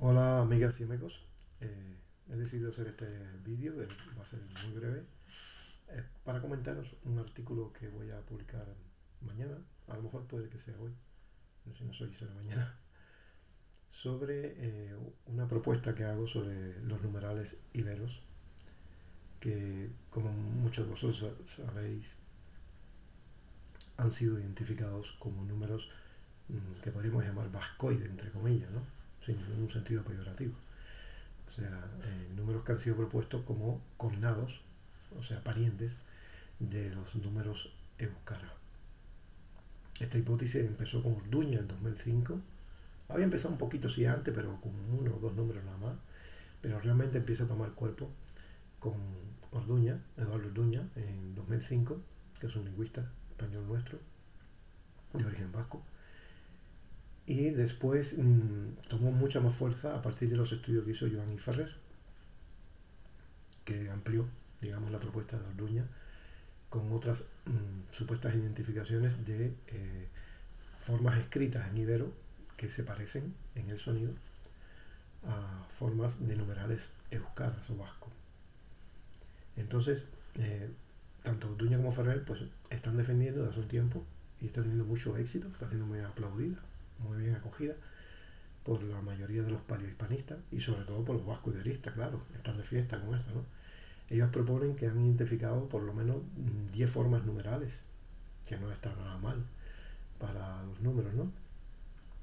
Hola amigas y amigos, eh, he decidido hacer este vídeo, va a ser muy breve, eh, para comentaros un artículo que voy a publicar mañana, a lo mejor puede que sea hoy, no sé si no soy será mañana, sobre eh, una propuesta que hago sobre los numerales iberos, que como muchos de vosotros sabéis, han sido identificados como números mm, que podríamos llamar vascoides, entre comillas, ¿no? Sin ningún sentido peyorativo. O sea, eh, números que han sido propuestos como cognados, o sea, parientes de los números euskara. Esta hipótesis empezó con Orduña en 2005. Había empezado un poquito sí antes, pero con uno o dos números nada más. Pero realmente empieza a tomar cuerpo con Orduña, Eduardo Orduña, en 2005, que es un lingüista español nuestro, de origen vasco y después mm, tomó mucha más fuerza a partir de los estudios que hizo Joan y Ferrer, que amplió, digamos, la propuesta de Orduña con otras mm, supuestas identificaciones de eh, formas escritas en ibero que se parecen en el sonido a formas de numerales euskaras o vasco. Entonces, eh, tanto Orduña como Ferrer pues, están defendiendo desde hace un tiempo y está teniendo mucho éxito, está siendo muy aplaudida muy bien acogida por la mayoría de los paleohispanistas y sobre todo por los vasco claro, están de fiesta con esto, ¿no? Ellos proponen que han identificado por lo menos 10 formas numerales, que no está nada mal para los números, ¿no?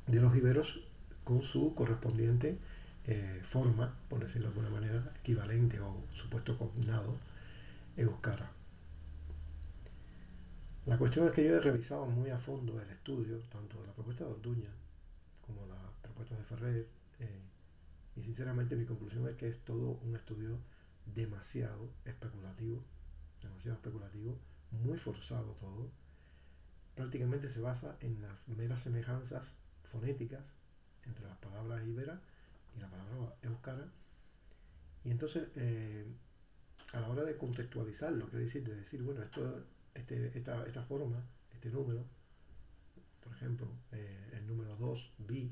De los iberos con su correspondiente eh, forma, por decirlo de alguna manera, equivalente o supuesto combinado euskara. La cuestión es que yo he revisado muy a fondo el estudio, tanto de la propuesta de Orduña como las propuestas de Ferrer, eh, y sinceramente mi conclusión es que es todo un estudio demasiado especulativo, demasiado especulativo, muy forzado todo. Prácticamente se basa en las meras semejanzas fonéticas entre las palabras iberas y la palabra euskara. Y entonces, eh, a la hora de contextualizarlo, quiero decir, de decir, bueno, esto este, esta, esta, forma, este número, por ejemplo, eh, el número 2, bi,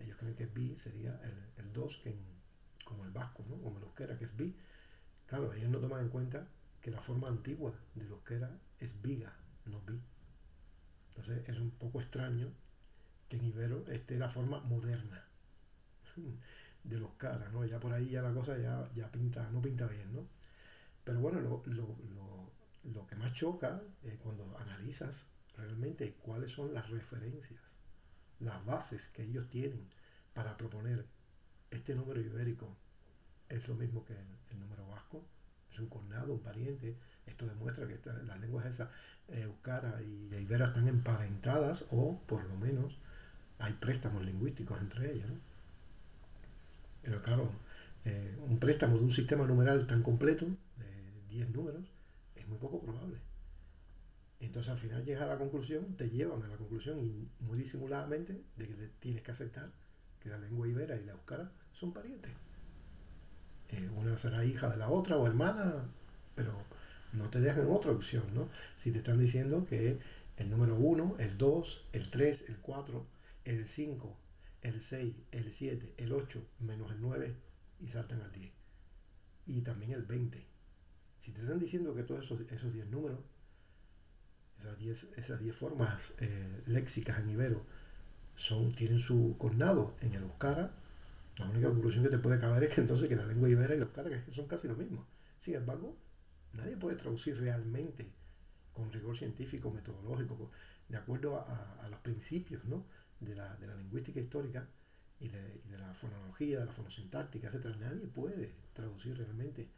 ellos creen que bi sería el, 2 que como el vasco, ¿no? como el euskera, que es bi. Claro, ellos no toman en cuenta que la forma antigua del euskera es viga, no bi. Entonces es un poco extraño que en Ibero esté la forma moderna de los caras, ¿no? Ya por ahí ya la cosa ya, ya pinta, no pinta bien, ¿no? Pero bueno, lo, lo que más choca es cuando analizas realmente cuáles son las referencias, las bases que ellos tienen para proponer este número ibérico es lo mismo que el, número vasco, es un cornado, un pariente. Esto demuestra que las lenguas esas, euskara y ibera, están emparentadas o por lo menos hay préstamos lingüísticos entre ellas. Pero claro, eh, un préstamo de un sistema numeral tan completo, de 10 números, es muy poco probable. Entonces al final llegas a la conclusión, te llevan a la conclusión y muy disimuladamente de que tienes que aceptar que la lengua ibera y la euskara son parientes. Eh, una será hija de la otra o hermana, pero no te dejan otra opción, ¿no? Si te están diciendo que el número 1, el 2, el 3, el 4, el 5, el 6, el 7, el 8, menos el 9 y saltan al 10. Y también el 20 si te están diciendo que todos esos 10 números, esas 10 esas formas eh, léxicas en ibero, son, tienen su cognado en el euskara, la única conclusión que te puede caber es que entonces que la lengua ibera y el euskara son casi lo mismo. Sin embargo, nadie puede traducir realmente con rigor científico, metodológico, de acuerdo a, los principios de, la, lingüística histórica y de, y de, la fonología, de la fonosintáctica, etc. Nadie puede traducir realmente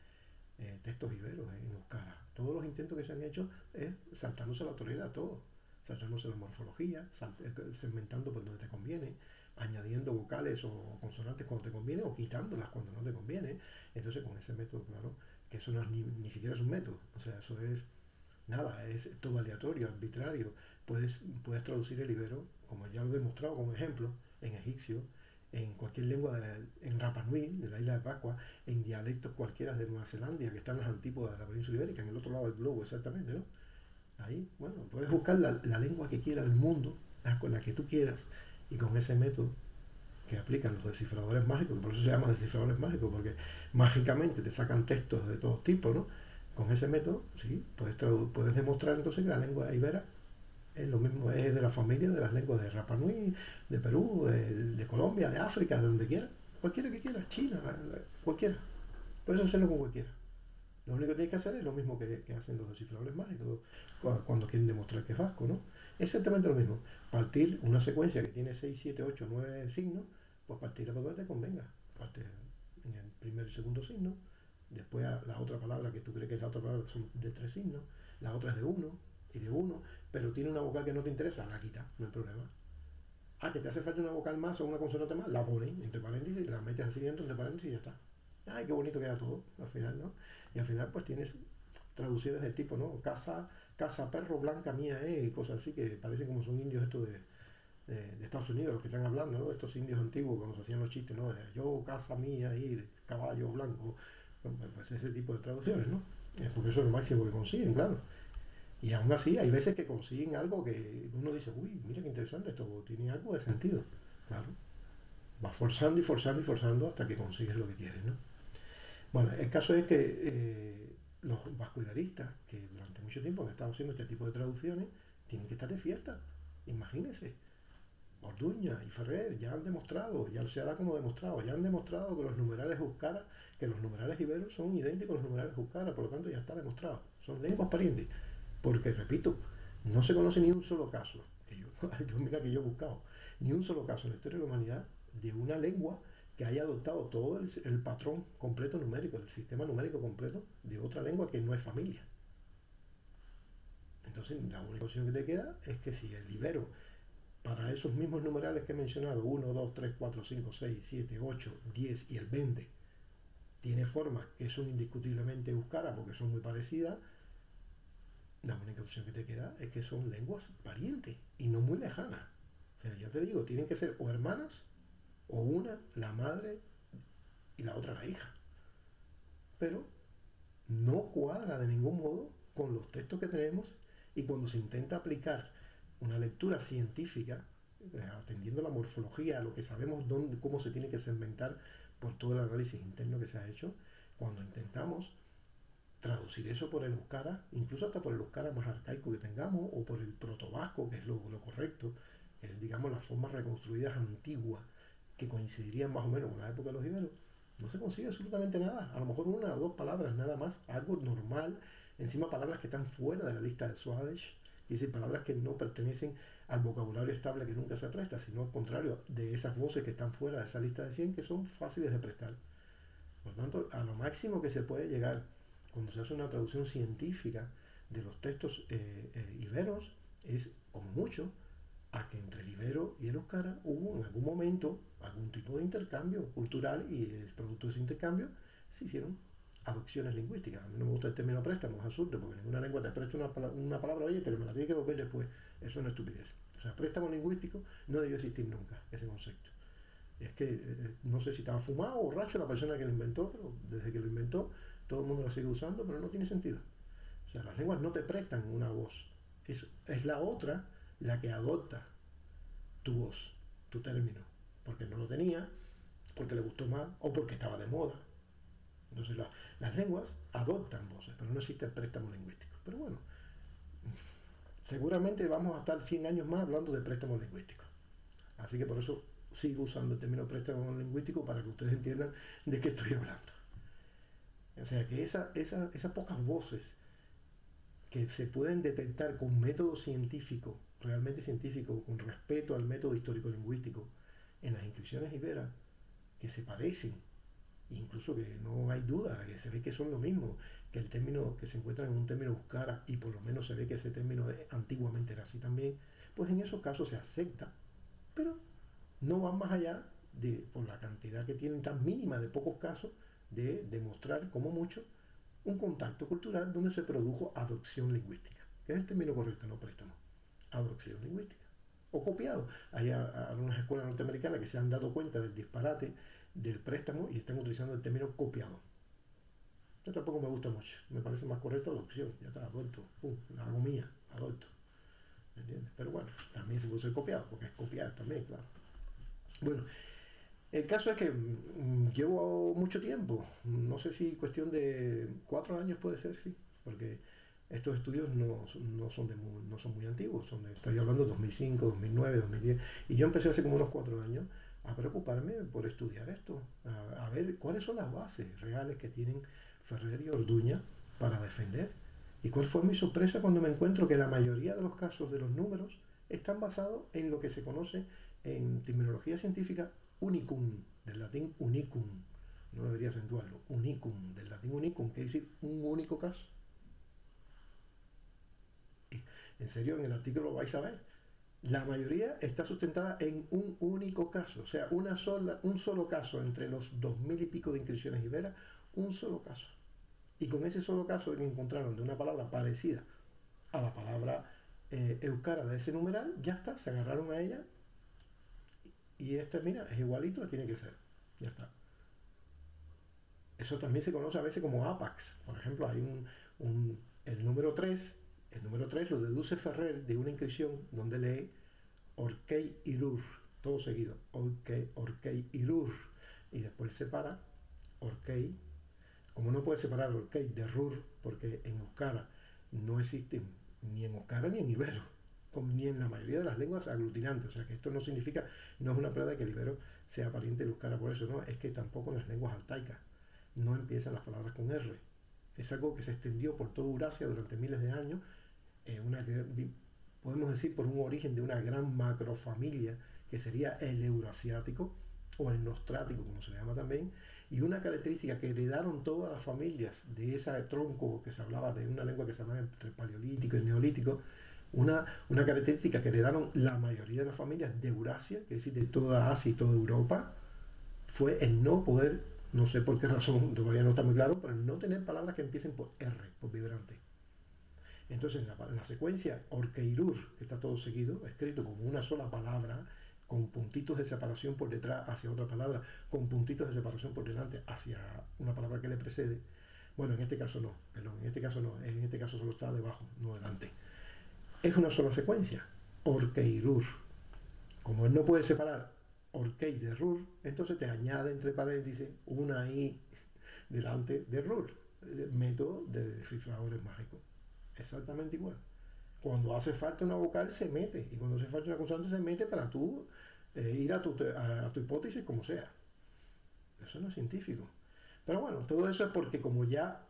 eh, textos iberos en Euskara. Todos los intentos que se han hecho es saltándose la torera a todo, saltándose la morfología, eh, segmentando por donde te conviene, añadiendo vocales o consonantes cuando te conviene o quitándolas cuando no te conviene. Entonces con ese método, claro, que eso no es ni, ni siquiera es un método, o sea, eso es nada, es todo aleatorio, arbitrario. Puedes, puedes traducir el ibero, como ya lo he demostrado como ejemplo, en egipcio, en cualquier lengua, de, en Rapa de la isla de Pascua, en dialectos cualquiera de Nueva Zelanda, que están las antípodas de la península ibérica, en el otro lado del globo exactamente, ¿no? Ahí, bueno, puedes buscar la, lengua que quieras del mundo, la, la que tú quieras, y con ese método, que aplican los descifradores mágicos, por eso se llaman descifradores mágicos, porque mágicamente te sacan textos de todos tipos, ¿no? Con ese método, sí, puedes, puedes demostrar entonces que la lengua ibera es lo mismo, es de la familia de las lenguas de Rapa Nui, de Perú, de, Colombia, de África, de donde quiera, cualquiera que quiera, China, cualquiera. Puedes hacerlo con cualquiera. Lo único que tienes que hacer es lo mismo que, hacen los descifradores mágicos cuando, quieren demostrar que es vasco, ¿no? Exactamente lo mismo. Partir una secuencia que tiene 6, 7, 8, 9 signos, pues partirla por donde te convenga. Parte en el primer y segundo signo, después la otra palabra que tú crees que es la otra palabra son de tres signos, la otra es de uno y de uno, pero tiene una vocal que no te interesa, la quita, no hay problema. Ah, que te hace falta una vocal más o una consonante más, la pones entre paréntesis, la metes así dentro entre paréntesis y ya está. Ay, qué bonito queda todo, al final, ¿no? Y al final pues tienes traducciones del tipo, ¿no? Casa, casa perro blanca mía, ¿eh? Y cosas así que parecen como son indios estos de, de, Estados Unidos, los que están hablando, ¿no? Estos indios antiguos cuando se hacían los chistes, ¿no? yo, casa mía, y caballo blanco, pues ese tipo de traducciones, ¿no? Porque eso es lo máximo que consiguen, claro. Y aún así hay veces que consiguen algo que uno dice, uy, mira qué interesante, esto tiene algo de sentido. Claro. Va forzando y forzando y forzando hasta que consigues lo que quieres, ¿no? Bueno, el caso es que eh, los vascoidaristas, que durante mucho tiempo han estado haciendo este tipo de traducciones, tienen que estar de fiesta. Imagínense. Orduña y Ferrer ya han demostrado, ya se ha dado como demostrado, ya han demostrado que los numerales Euskara, que los numerales iberos son idénticos a los numerales Euskara, por lo tanto ya está demostrado. Son lenguas parientes. Porque, repito, no se conoce ni un solo caso, que yo, mira que yo he buscado, ni un solo caso en la historia de la humanidad de una lengua que haya adoptado todo el, patrón completo numérico, el sistema numérico completo de otra lengua que no es familia. Entonces, la única opción que te queda es que si el libero para esos mismos numerales que he mencionado, 1, 2, 3, 4, 5, 6, 7, 8, 10 y el 20, tiene formas que son indiscutiblemente euskara porque son muy parecidas, la única opción que te queda es que son lenguas parientes y no muy lejanas. O sea, ya te digo, tienen que ser o hermanas o una, la madre y la otra la hija. Pero no cuadra de ningún modo con los textos que tenemos y cuando se intenta aplicar una lectura científica, eh, atendiendo la morfología, lo que sabemos cómo se tiene que segmentar por todo el análisis interno que se ha hecho, cuando intentamos traducir eso por el euskara, incluso hasta por el euskara más arcaico que tengamos, o por el protovasco, que es lo, correcto, que es, digamos, las formas reconstruidas antiguas que coincidirían más o menos con la época de los iberos, no se consigue absolutamente nada. A lo mejor una o dos palabras nada más, algo normal, encima palabras que están fuera de la lista de Swadesh, y decir, palabras que no pertenecen al vocabulario estable que nunca se presta, sino al contrario, de esas voces que están fuera de esa lista de 100 que son fáciles de prestar. Por lo tanto, a lo máximo que se puede llegar cuando se hace una traducción científica de los textos eh, eh, iberos es, como mucho, a que entre el ibero y el euskara hubo en algún momento algún tipo de intercambio cultural y el producto de ese intercambio se hicieron adopciones lingüísticas. A mí no me gusta el término préstamo, es absurdo, porque ninguna lengua te presta una, una palabra, oye, te me la tiene que devolver después. Eso es una estupidez. O sea, préstamo lingüístico no debió existir nunca, ese concepto. Es que eh, no sé si estaba fumado o borracho la persona que lo inventó, pero desde que lo inventó todo el mundo lo sigue usando, pero no tiene sentido. O sea, las lenguas no te prestan una voz. Es, es la otra la que adopta tu voz, tu término, porque no lo tenía, porque le gustó más o porque estaba de moda. Entonces las lenguas adoptan voces, pero no existe el préstamo lingüístico. Pero bueno, seguramente vamos a estar 100 años más hablando de préstamo lingüístico. Así que por eso sigo usando el término préstamo lingüístico para que ustedes entiendan de qué estoy hablando. O sea que esa, esas pocas voces que se pueden detectar con método científico, realmente científico, con respeto al método histórico-lingüístico, en las inscripciones iberas, que se parecen, incluso que no hay duda, que se ve que son lo mismo, que el término que se encuentra en un término buscara y por lo menos se ve que ese término antiguamente era así también, pues en esos casos se acepta, pero no van más allá de, por la cantidad que tienen tan mínima de pocos casos, de demostrar como mucho un contacto cultural donde se produjo adopción lingüística, que es el término correcto, no préstamo, adopción lingüística. O copiado. Hay algunas escuelas norteamericanas que se han dado cuenta del disparate del préstamo y están utilizando el término copiado. Yo tampoco me gusta mucho. Me parece más correcto adopción. Ya está, adopto. Pum, hago mía, adopto. ¿Me entiendes? Pero bueno, también se puede ser copiado, porque es copiar también, claro. Bueno, El caso es que mm, llevo mucho tiempo, no sé si cuestión de cuatro años puede ser, sí, porque estos estudios no, no son, de muy, no son muy antiguos, estoy hablando de 2005, 2009, 2010, y yo empecé hace como unos cuatro años a preocuparme por estudiar esto, a, a ver cuáles son las bases reales que tienen Ferrer y Orduña para defender. ¿Y cuál fue mi sorpresa cuando me encuentro que la mayoría de los casos de los números están basados en lo que se conoce en terminología científica unicum, del latín unicum, no debería acentuarlo, unicum, del latín unicum, quiere decir un único caso. En serio, en el artículo lo vais a ver. La mayoría está sustentada en un único caso, o sea, una sola, un solo caso entre los dos mil y pico de inscripciones iberas, un solo caso. Y con ese solo caso que encontraron de una palabra parecida a la palabra eh, euskara de ese numeral, ya está, se agarraron a ella y este, mira, es igualito, tiene que ser. Ya está. Eso también se conoce a veces como APAX. Por ejemplo, hay un, un el número 3 el número 3 lo deduce Ferrer de una inscripción donde lee Orkei Irur, todo seguido, Orkei, Orkei Irur, y después separa Orkei, como no puede separar Orkei de Rur, porque en Euskara no existen ni en Euskara ni en Ibero, ni en la mayoría de las lenguas aglutinantes, o sea que esto no significa, no es una prueba de que el Ibero sea pariente de por eso, no, es que tampoco en las lenguas altaicas no empiezan las palabras con R. Es algo que se extendió por toda Eurasia durante miles de años eh, una, podemos decir por un origen de una gran macrofamilia que sería el euroasiático o el nostrático, como se llama también, y una característica que heredaron todas las familias de ese tronco que se hablaba de una lengua que se llama entre paleolítico y neolítico, una, una característica que heredaron la mayoría de las familias de Eurasia, que es decir, de toda Asia y toda Europa, fue el no poder, no sé por qué razón, todavía no está muy claro, pero no tener palabras que empiecen por R, por vibrante. Entonces, en la, secuencia Orkeirur, que está todo seguido, escrito como una sola palabra, con puntitos de separación por detrás hacia otra palabra, con puntitos de separación por delante hacia una palabra que le precede. Bueno, en este caso no, perdón, en este caso no, en este caso solo está debajo, no delante. Es una sola secuencia, Orkeirur. Como él no puede separar Orkei de Rur, entonces te añade entre paréntesis una I delante de Rur, método de descifradores mágicos exactamente igual. Cuando hace falta una vocal se mete y cuando hace falta una consonante se mete para tú eh, ir a tu, a, tu hipótesis como sea. Eso no es científico. Pero bueno, todo eso es porque como ya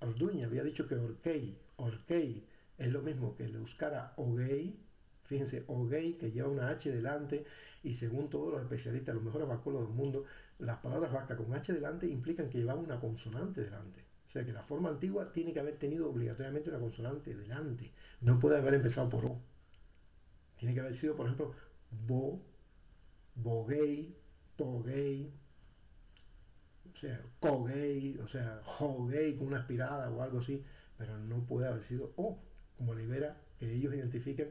Orduña había dicho que Orkei, Orkei es lo mismo que el euskara Ogei, fíjense, Ogei que lleva una H delante y según todos los especialistas, los mejores vascólogos del mundo, las palabras vascas con H delante implican que llevan una consonante delante. O sea que la forma antigua tiene que haber tenido obligatoriamente una consonante delante. No puede haber empezado por O. Tiene que haber sido, por ejemplo, bo, boguei, toguei, o sea, coguei, o sea, joguei con una aspirada o algo así, pero no puede haber sido O, como libera que ellos identifiquen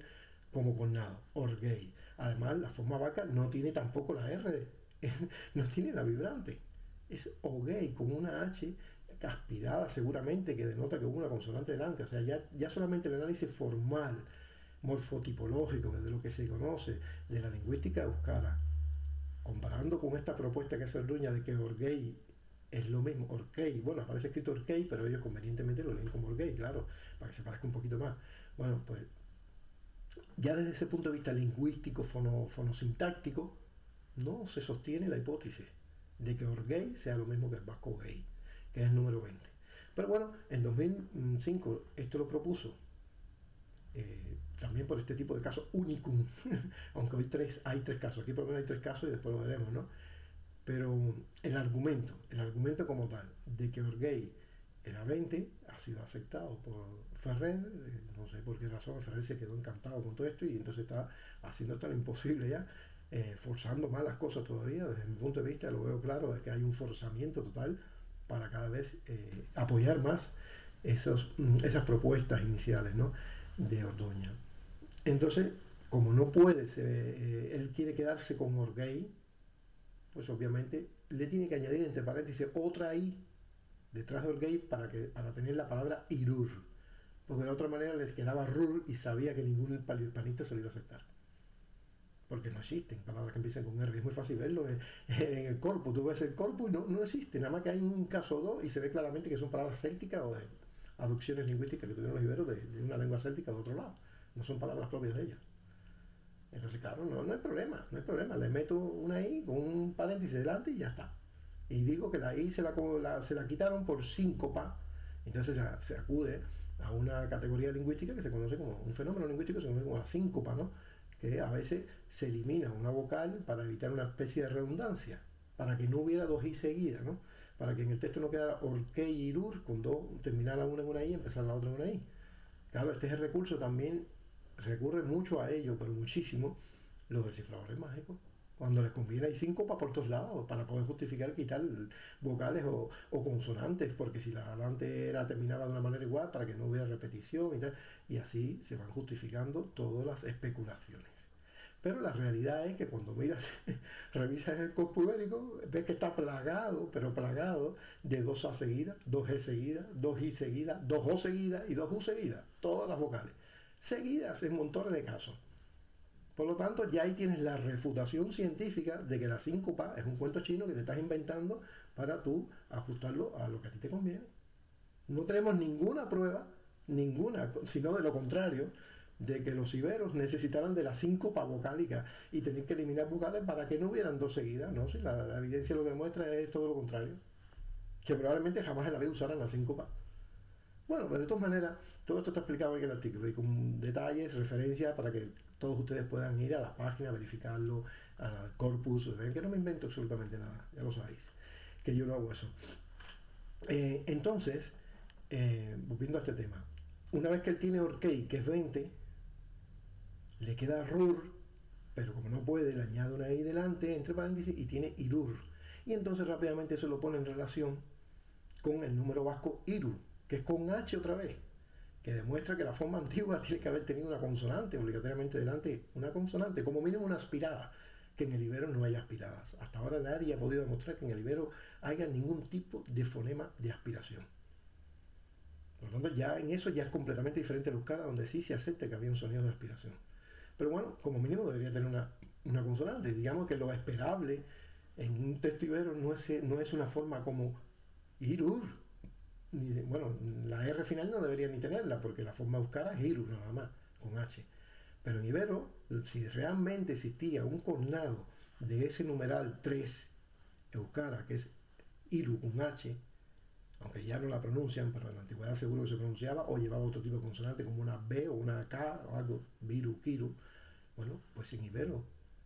como nada, orgei. Además, la forma vaca no tiene tampoco la R, no tiene la vibrante. Es ogei con una H aspirada seguramente, que denota que hubo una consonante delante. O sea, ya, ya solamente el análisis formal, morfotipológico, de lo que se conoce de la lingüística euskara, comparando con esta propuesta que hace Orduña de que Orgei es lo mismo, Orkei, bueno, aparece escrito Orkei, pero ellos convenientemente lo leen como Orgei, claro, para que se parezca un poquito más. Bueno, pues ya desde ese punto de vista lingüístico, fono, fonosintáctico, no se sostiene la hipótesis de que Orgei sea lo mismo que el vasco gay que es el número 20. Pero bueno, en 2005 esto lo propuso eh, también por este tipo de casos unicum, aunque hoy tres, hay tres casos, aquí por lo menos hay tres casos y después lo veremos, ¿no? Pero el argumento, el argumento como tal, de que Orgay era 20, ha sido aceptado por Ferrer, eh, no sé por qué razón Ferrer se quedó encantado con todo esto y entonces está haciendo hasta lo imposible ya, eh, forzando más las cosas todavía, desde mi punto de vista lo veo claro, es que hay un forzamiento total para cada vez eh, apoyar más mm, esas propuestas iniciales ¿no? de Ordoña. Entonces, como no puede, eh, él quiere quedarse con Orgay, pues obviamente le tiene que añadir entre paréntesis otra I detrás de Orgay para, que, para tener la palabra Irur, porque de otra manera les quedaba Rur y sabía que ningún paleohispanista se lo iba a aceptar. porque no existen palabras que empiecen con R. Es muy fácil verlo en, el corpus. Tú ves el corpus y no, no existe. Nada más que hay un caso o dos y se ve claramente que son palabras célticas o de aducciones lingüísticas que tuvieron los iberos de, una lengua céltica de otro lado. No son palabras propias de ellos. Entonces, claro, no, no hay problema, no hay problema. Le meto una I con un paréntesis delante y ya está. Y digo que la I se la, se la quitaron por síncopa. Entonces se, acude a una categoría lingüística que se conoce como un fenómeno lingüístico, se conoce como la síncopa, ¿no? que a veces se elimina una vocal para evitar una especie de redundancia, para que no hubiera dos i seguidas, ¿no? para que en el texto no quedara orque y irur, con dos, terminar la una en una i y empezar la otra en una i. Claro, este es el recurso también recurre mucho a ello, pero muchísimo, los descifradores mágicos. Cuando les conviene hay cinco para por todos lados, para poder justificar quitar vocales o, consonantes, porque si la adelante era terminaba de una manera igual, para que no hubiera repetición y tal, y así se van justificando todas las especulaciones. Pero la realidad es que cuando miras, revisas el corpus ibérico, ves que está plagado, pero plagado de dos A seguidas, dos G seguidas, dos I seguidas, dos O seguidas y dos U seguidas, todas las vocales, seguidas en montones de casos. Por lo tanto, ya ahí tienes la refutación científica de que la síncopa es un cuento chino que te estás inventando para tú ajustarlo a lo que a ti te conviene. No tenemos ninguna prueba, ninguna, sino de lo contrario, de que los iberos necesitaran de la síncopa vocálica y tener que eliminar vocales para que no hubieran dos seguidas, ¿no? Si la, evidencia lo demuestra es todo lo contrario, que probablemente jamás en la vida usaran la síncopa. Bueno, pues de todas maneras, todo esto está explicado en el artículo y con detalles, referencias para que todos ustedes puedan ir a la página, verificarlo, al corpus, ven que no me invento absolutamente nada, ya lo sabéis, que yo no hago eso. Eh, entonces, eh, volviendo a este tema, una vez que él tiene Orkey, que es 20, le queda RUR, pero como no puede, le añade una I delante, entre paréntesis, y tiene IRUR. Y entonces rápidamente se lo pone en relación con el número vasco IRU, que es con H otra vez, que demuestra que la forma antigua tiene que haber tenido una consonante, obligatoriamente delante una consonante, como mínimo una aspirada, que en el ibero no hay aspiradas. Hasta ahora nadie ha podido demostrar que en el ibero haya ningún tipo de fonema de aspiración. Por lo tanto, ya en eso ya es completamente diferente al euskara, donde sí se acepta que había un sonido de aspiración. Pero bueno, como mínimo debería tener una, una consonante. Digamos que lo esperable en un texto ibero no es, no es una forma como irur, bueno, la R final no debería ni tenerla, porque la forma euskara es Iru nada más, con H. Pero en Ibero, si realmente existía un cognado de ese numeral 3 euskara, que es Iru con H, aunque ya no la pronuncian, pero en la antigüedad seguro que se pronunciaba, o llevaba otro tipo de consonante como una B o una K o algo, Viru, Kiru, bueno, pues en Ibero,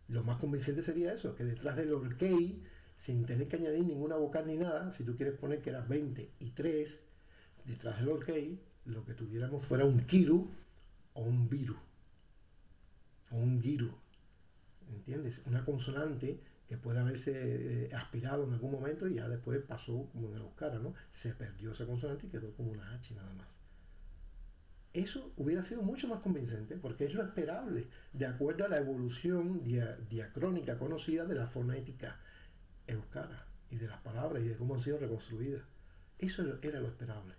lo más convincente sería eso, que detrás del orkei sin tener que añadir ninguna vocal ni nada, si tú quieres poner que era 20 y 3, detrás del ok, lo que tuviéramos fuera un kiru o un viru, o un giru, ¿entiendes? Una consonante que puede haberse eh, aspirado en algún momento y ya después pasó como en el Oscar, ¿no? Se perdió esa consonante y quedó como una H nada más. Eso hubiera sido mucho más convincente porque es lo esperable, de acuerdo a la evolución diacrónica conocida de la fonética euskara y de las palabras y de cómo han sido reconstruidas. Eso era lo esperable.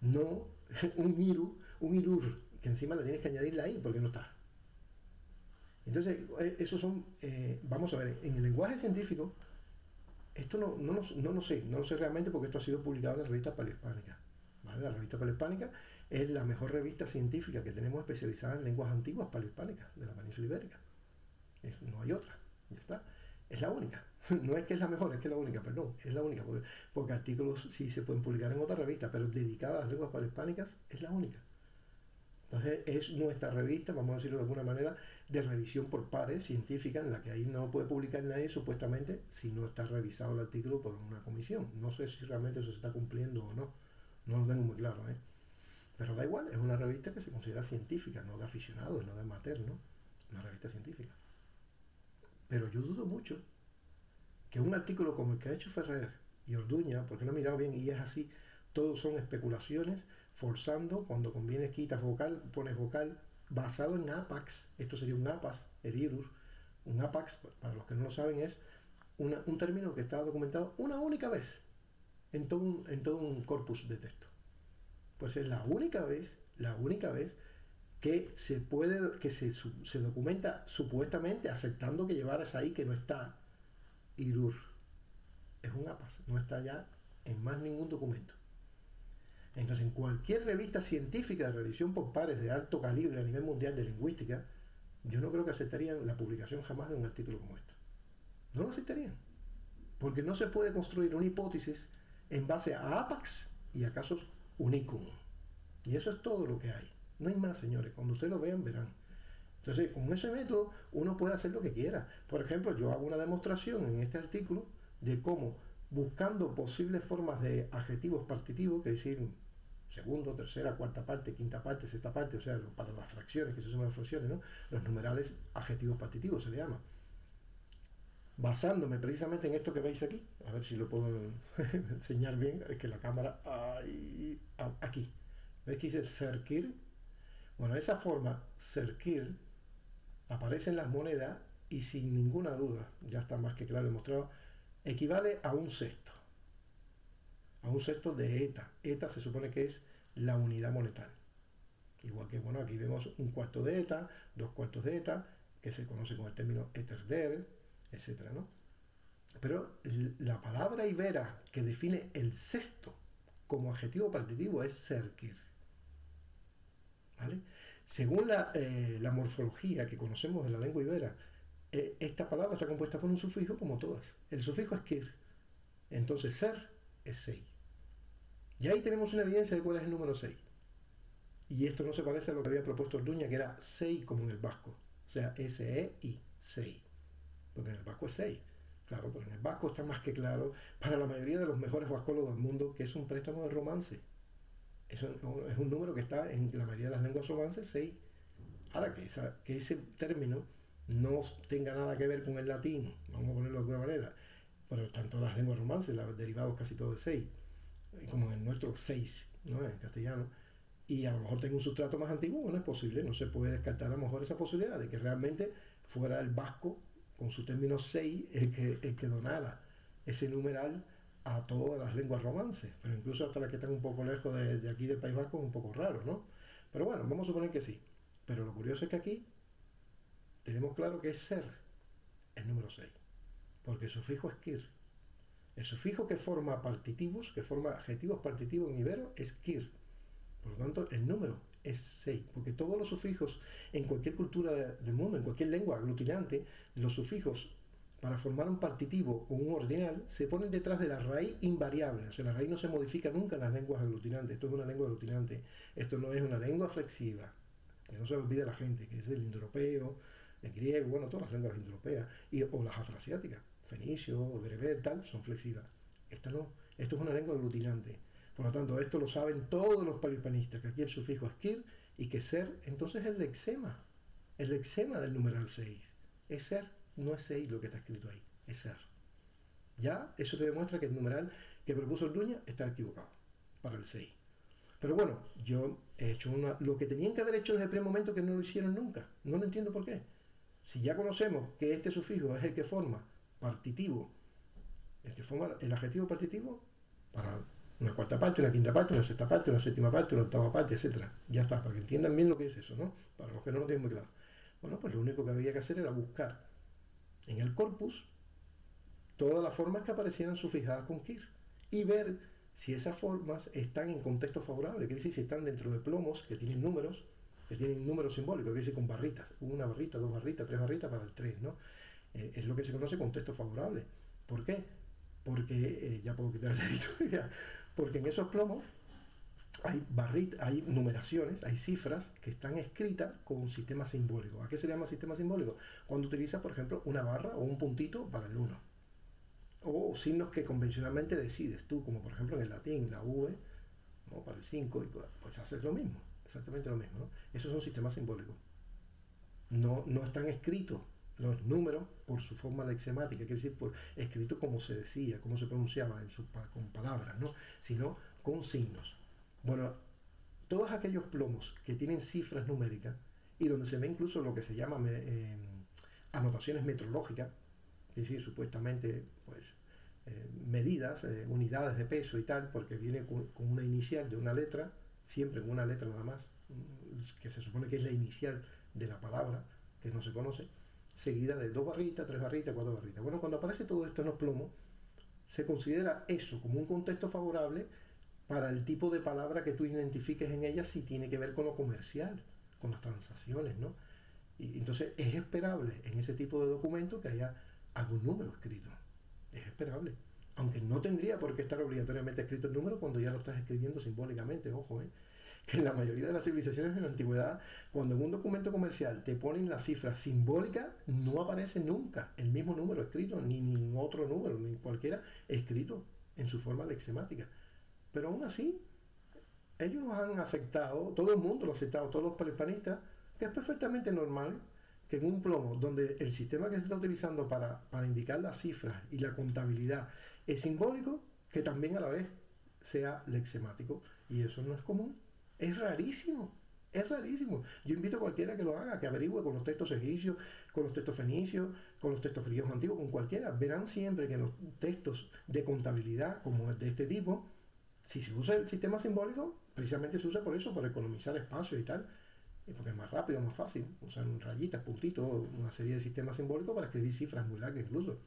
No un iru, un irur, que encima le tienes que añadirle ahí porque no está. Entonces, eh, esos son, eh, vamos a ver, en el lenguaje científico, esto no, no, no, lo sé, no lo sé realmente porque esto ha sido publicado en la revista Paleohispánica. ¿vale? La revista Paleohispánica es la mejor revista científica que tenemos especializada en lenguas antiguas paleohispánicas de la península ibérica. no hay otra, ya está. Es la única. No es que es la mejor, es que es la única, perdón. Es la única, porque, artículos sí se pueden publicar en otra revista, pero dedicada a las lenguas palespanicas es la única. Entonces es nuestra revista, vamos a decirlo de alguna manera, de revisión por pares científica, en la que ahí no puede publicar nadie supuestamente si no está revisado el artículo por una comisión. No sé si realmente eso se está cumpliendo o no. No lo tengo muy claro, ¿eh? Pero da igual, es una revista que se considera científica, no de aficionados, no de amateur, ¿no? Una revista científica. Pero yo dudo mucho que un artículo como el que ha hecho Ferrer y Orduña, porque no he mirado bien y es así, todos son especulaciones, forzando, cuando conviene quitas vocal, pones vocal, basado en APAX, esto sería un APAS, el IRUR, un APAX, para los que no lo saben, es un término que está documentado una única vez en todo, un, en todo un corpus de texto. Pues es la única vez, la única vez que se puede, que se, se documenta supuestamente aceptando que llevaras ahí que no está Irur. Es un APAS, no está ya en más ningún documento. Entonces, en cualquier revista científica de revisión por pares de alto calibre a nivel mundial de lingüística, yo no creo que aceptarían la publicación jamás de un artículo como este. No lo aceptarían. Porque no se puede construir una hipótesis en base a APAX y a casos unicum. Y eso es todo lo que hay. No hay más, señores. Cuando ustedes lo vean, verán. Entonces, con ese método uno puede hacer lo que quiera. Por ejemplo, yo hago una demostración en este artículo de cómo, buscando posibles formas de adjetivos partitivos, que decir segundo, tercera, cuarta parte, quinta parte, sexta parte, o sea, para las fracciones, que se llaman las fracciones, ¿no? los numerales adjetivos partitivos se le llama. Basándome precisamente en esto que veis aquí, a ver si lo puedo enseñar bien, es que la cámara, ahí, aquí, ¿veis que dice Serkir? Bueno, esa forma, Serkir, aparece en las monedas y sin ninguna duda, ya está más que claro demostrado, equivale a un sexto. A un sexto de ETA. ETA se supone que es la unidad monetaria. Igual que, bueno, aquí vemos un cuarto de ETA, dos cuartos de ETA, que se conoce con el término eterder, etc. ¿no? Pero la palabra ibera que define el sexto como adjetivo partitivo es serkir. ¿Vale? Según eh, la, morfología que conocemos de la lengua ibera, eh, esta palabra está compuesta por un sufijo como todas. El sufijo es kir. Entonces, ser es sei. Y ahí tenemos una evidencia de cuál es el número 6. Y esto no se parece a lo que había propuesto Orduña, que era 6 como en el vasco. O sea, S-E-I, 6. Porque en el vasco es 6. Claro, pero en el vasco está más que claro para la mayoría de los mejores vascólogos del mundo que es un préstamo de romance. Es un número que está en la mayoría de las lenguas romances 6. Ahora, que, que ese término no tenga nada que ver con el latín, vamos a ponerlo de alguna manera, pero tanto las lenguas romances, los derivados casi todos de 6, como en nuestro 6, ¿no? en castellano, y a lo mejor tenga un sustrato más antiguo, bueno, es posible, no se puede descartar a lo mejor esa posibilidad de que realmente fuera el vasco, con su término 6, el que, el que donara ese numeral a todas las lenguas romances, pero incluso hasta las que están un poco lejos de, aquí del País Vasco es un poco raro, ¿no? Pero bueno, vamos a suponer que sí. Pero lo curioso es que aquí tenemos claro que es ser el número 6, porque el sufijo es kir. El sufijo que forma partitivos, que forma adjetivos partitivos en ibero, es kir. Por lo tanto, el número es 6, porque todos los sufijos en cualquier cultura del mundo, en cualquier lengua aglutinante, los sufijos para formar un partitivo o un ordinal, se ponen detrás de la raíz invariable. O sea, la raíz no se modifica nunca en las lenguas aglutinantes. Esto es una lengua aglutinante. Esto no es una lengua flexiva. Que no se olvide la gente, que es el indoeuropeo, el griego, bueno, todas las lenguas indoeuropeas, y, o las afroasiáticas, fenicio, bereber, tal, son flexivas. Esta no. Esto es una lengua aglutinante. Por lo tanto, esto lo saben todos los palipanistas, que aquí el sufijo es y que ser, entonces es el lexema. El lexema del numeral 6 es ser no es 6 lo que está escrito ahí, es ser. Ya, eso te demuestra que el numeral que propuso el Duña está equivocado para el 6. Pero bueno, yo he hecho una, lo que tenían que haber hecho desde el primer momento que no lo hicieron nunca. No lo entiendo por qué. Si ya conocemos que este sufijo es el que forma partitivo, el que forma el adjetivo partitivo para una cuarta parte, una quinta parte, una sexta parte, una séptima parte, una octava parte, etcétera. Ya está, para que entiendan bien lo que es eso, ¿no? Para los que no lo tienen muy claro. Bueno, pues lo único que había que hacer era buscar en el corpus todas las formas que aparecieran sufijadas con Kir y ver si esas formas están en contexto favorable, quiere decir si están dentro de plomos que tienen números, que tienen números simbólicos, quiere decir con barritas, una barrita, dos barritas, tres barritas para el 3, ¿no? Eh, es lo que se conoce contexto favorable. ¿Por qué? Porque, eh, ya puedo quitar el dedito, porque en esos plomos hay barrit, hay numeraciones, hay cifras que están escritas con un sistema simbólico. ¿A qué se llama sistema simbólico? Cuando utilizas, por ejemplo, una barra o un puntito para el 1. O signos que convencionalmente decides tú, como por ejemplo en el latín, la V, ¿no? para el 5, pues haces lo mismo, exactamente lo mismo. ¿no? Esos son sistemas simbólicos. No, no están escritos los números por su forma lexemática, quiere decir por escrito como se decía, como se pronunciaba en su, con palabras, ¿no? sino con signos. Bueno, todos aquellos plomos que tienen cifras numéricas y donde se ve incluso lo que se llama eh, anotaciones metrológicas, es decir, supuestamente pues, eh, medidas, eh, unidades de peso y tal, porque viene con, una inicial de una letra, siempre con una letra nada más, mm, que se supone que es la inicial de la palabra, que no se conoce, seguida de dos barritas, tres barritas, cuatro barritas. Bueno, cuando aparece todo esto en los plomos, se considera eso como un contexto favorable para el tipo de palabra que tú identifiques en ella si tiene que ver con lo comercial, con las transacciones, ¿no? Y entonces es esperable en ese tipo de documento que haya algún número escrito. Es esperable. Aunque no tendría por qué estar obligatoriamente escrito el número cuando ya lo estás escribiendo simbólicamente, ojo, ¿eh? que en la mayoría de las civilizaciones en la antigüedad, cuando en un documento comercial te ponen la cifra simbólica, no aparece nunca el mismo número escrito, ni ningún otro número, ni cualquiera escrito en su forma lexemática. Pero aún así, ellos han aceptado, todo el mundo lo ha aceptado, todos los palestinistas, que es perfectamente normal que en un plomo donde el sistema que se está utilizando para, para indicar las cifras y la contabilidad es simbólico, que también a la vez sea lexemático. Y eso no es común. Es rarísimo. Es rarísimo. Yo invito a cualquiera que lo haga, que averigüe con los textos egipcios, con los textos fenicios, con los textos griegos antiguos, con cualquiera. Verán siempre que los textos de contabilidad, como de este tipo, si se usa el sistema simbólico, precisamente se usa por eso, por economizar espacio y tal porque es más rápido, más fácil. Usan rayitas, puntitos, una serie de sistemas simbólicos para escribir cifras muy largas incluso.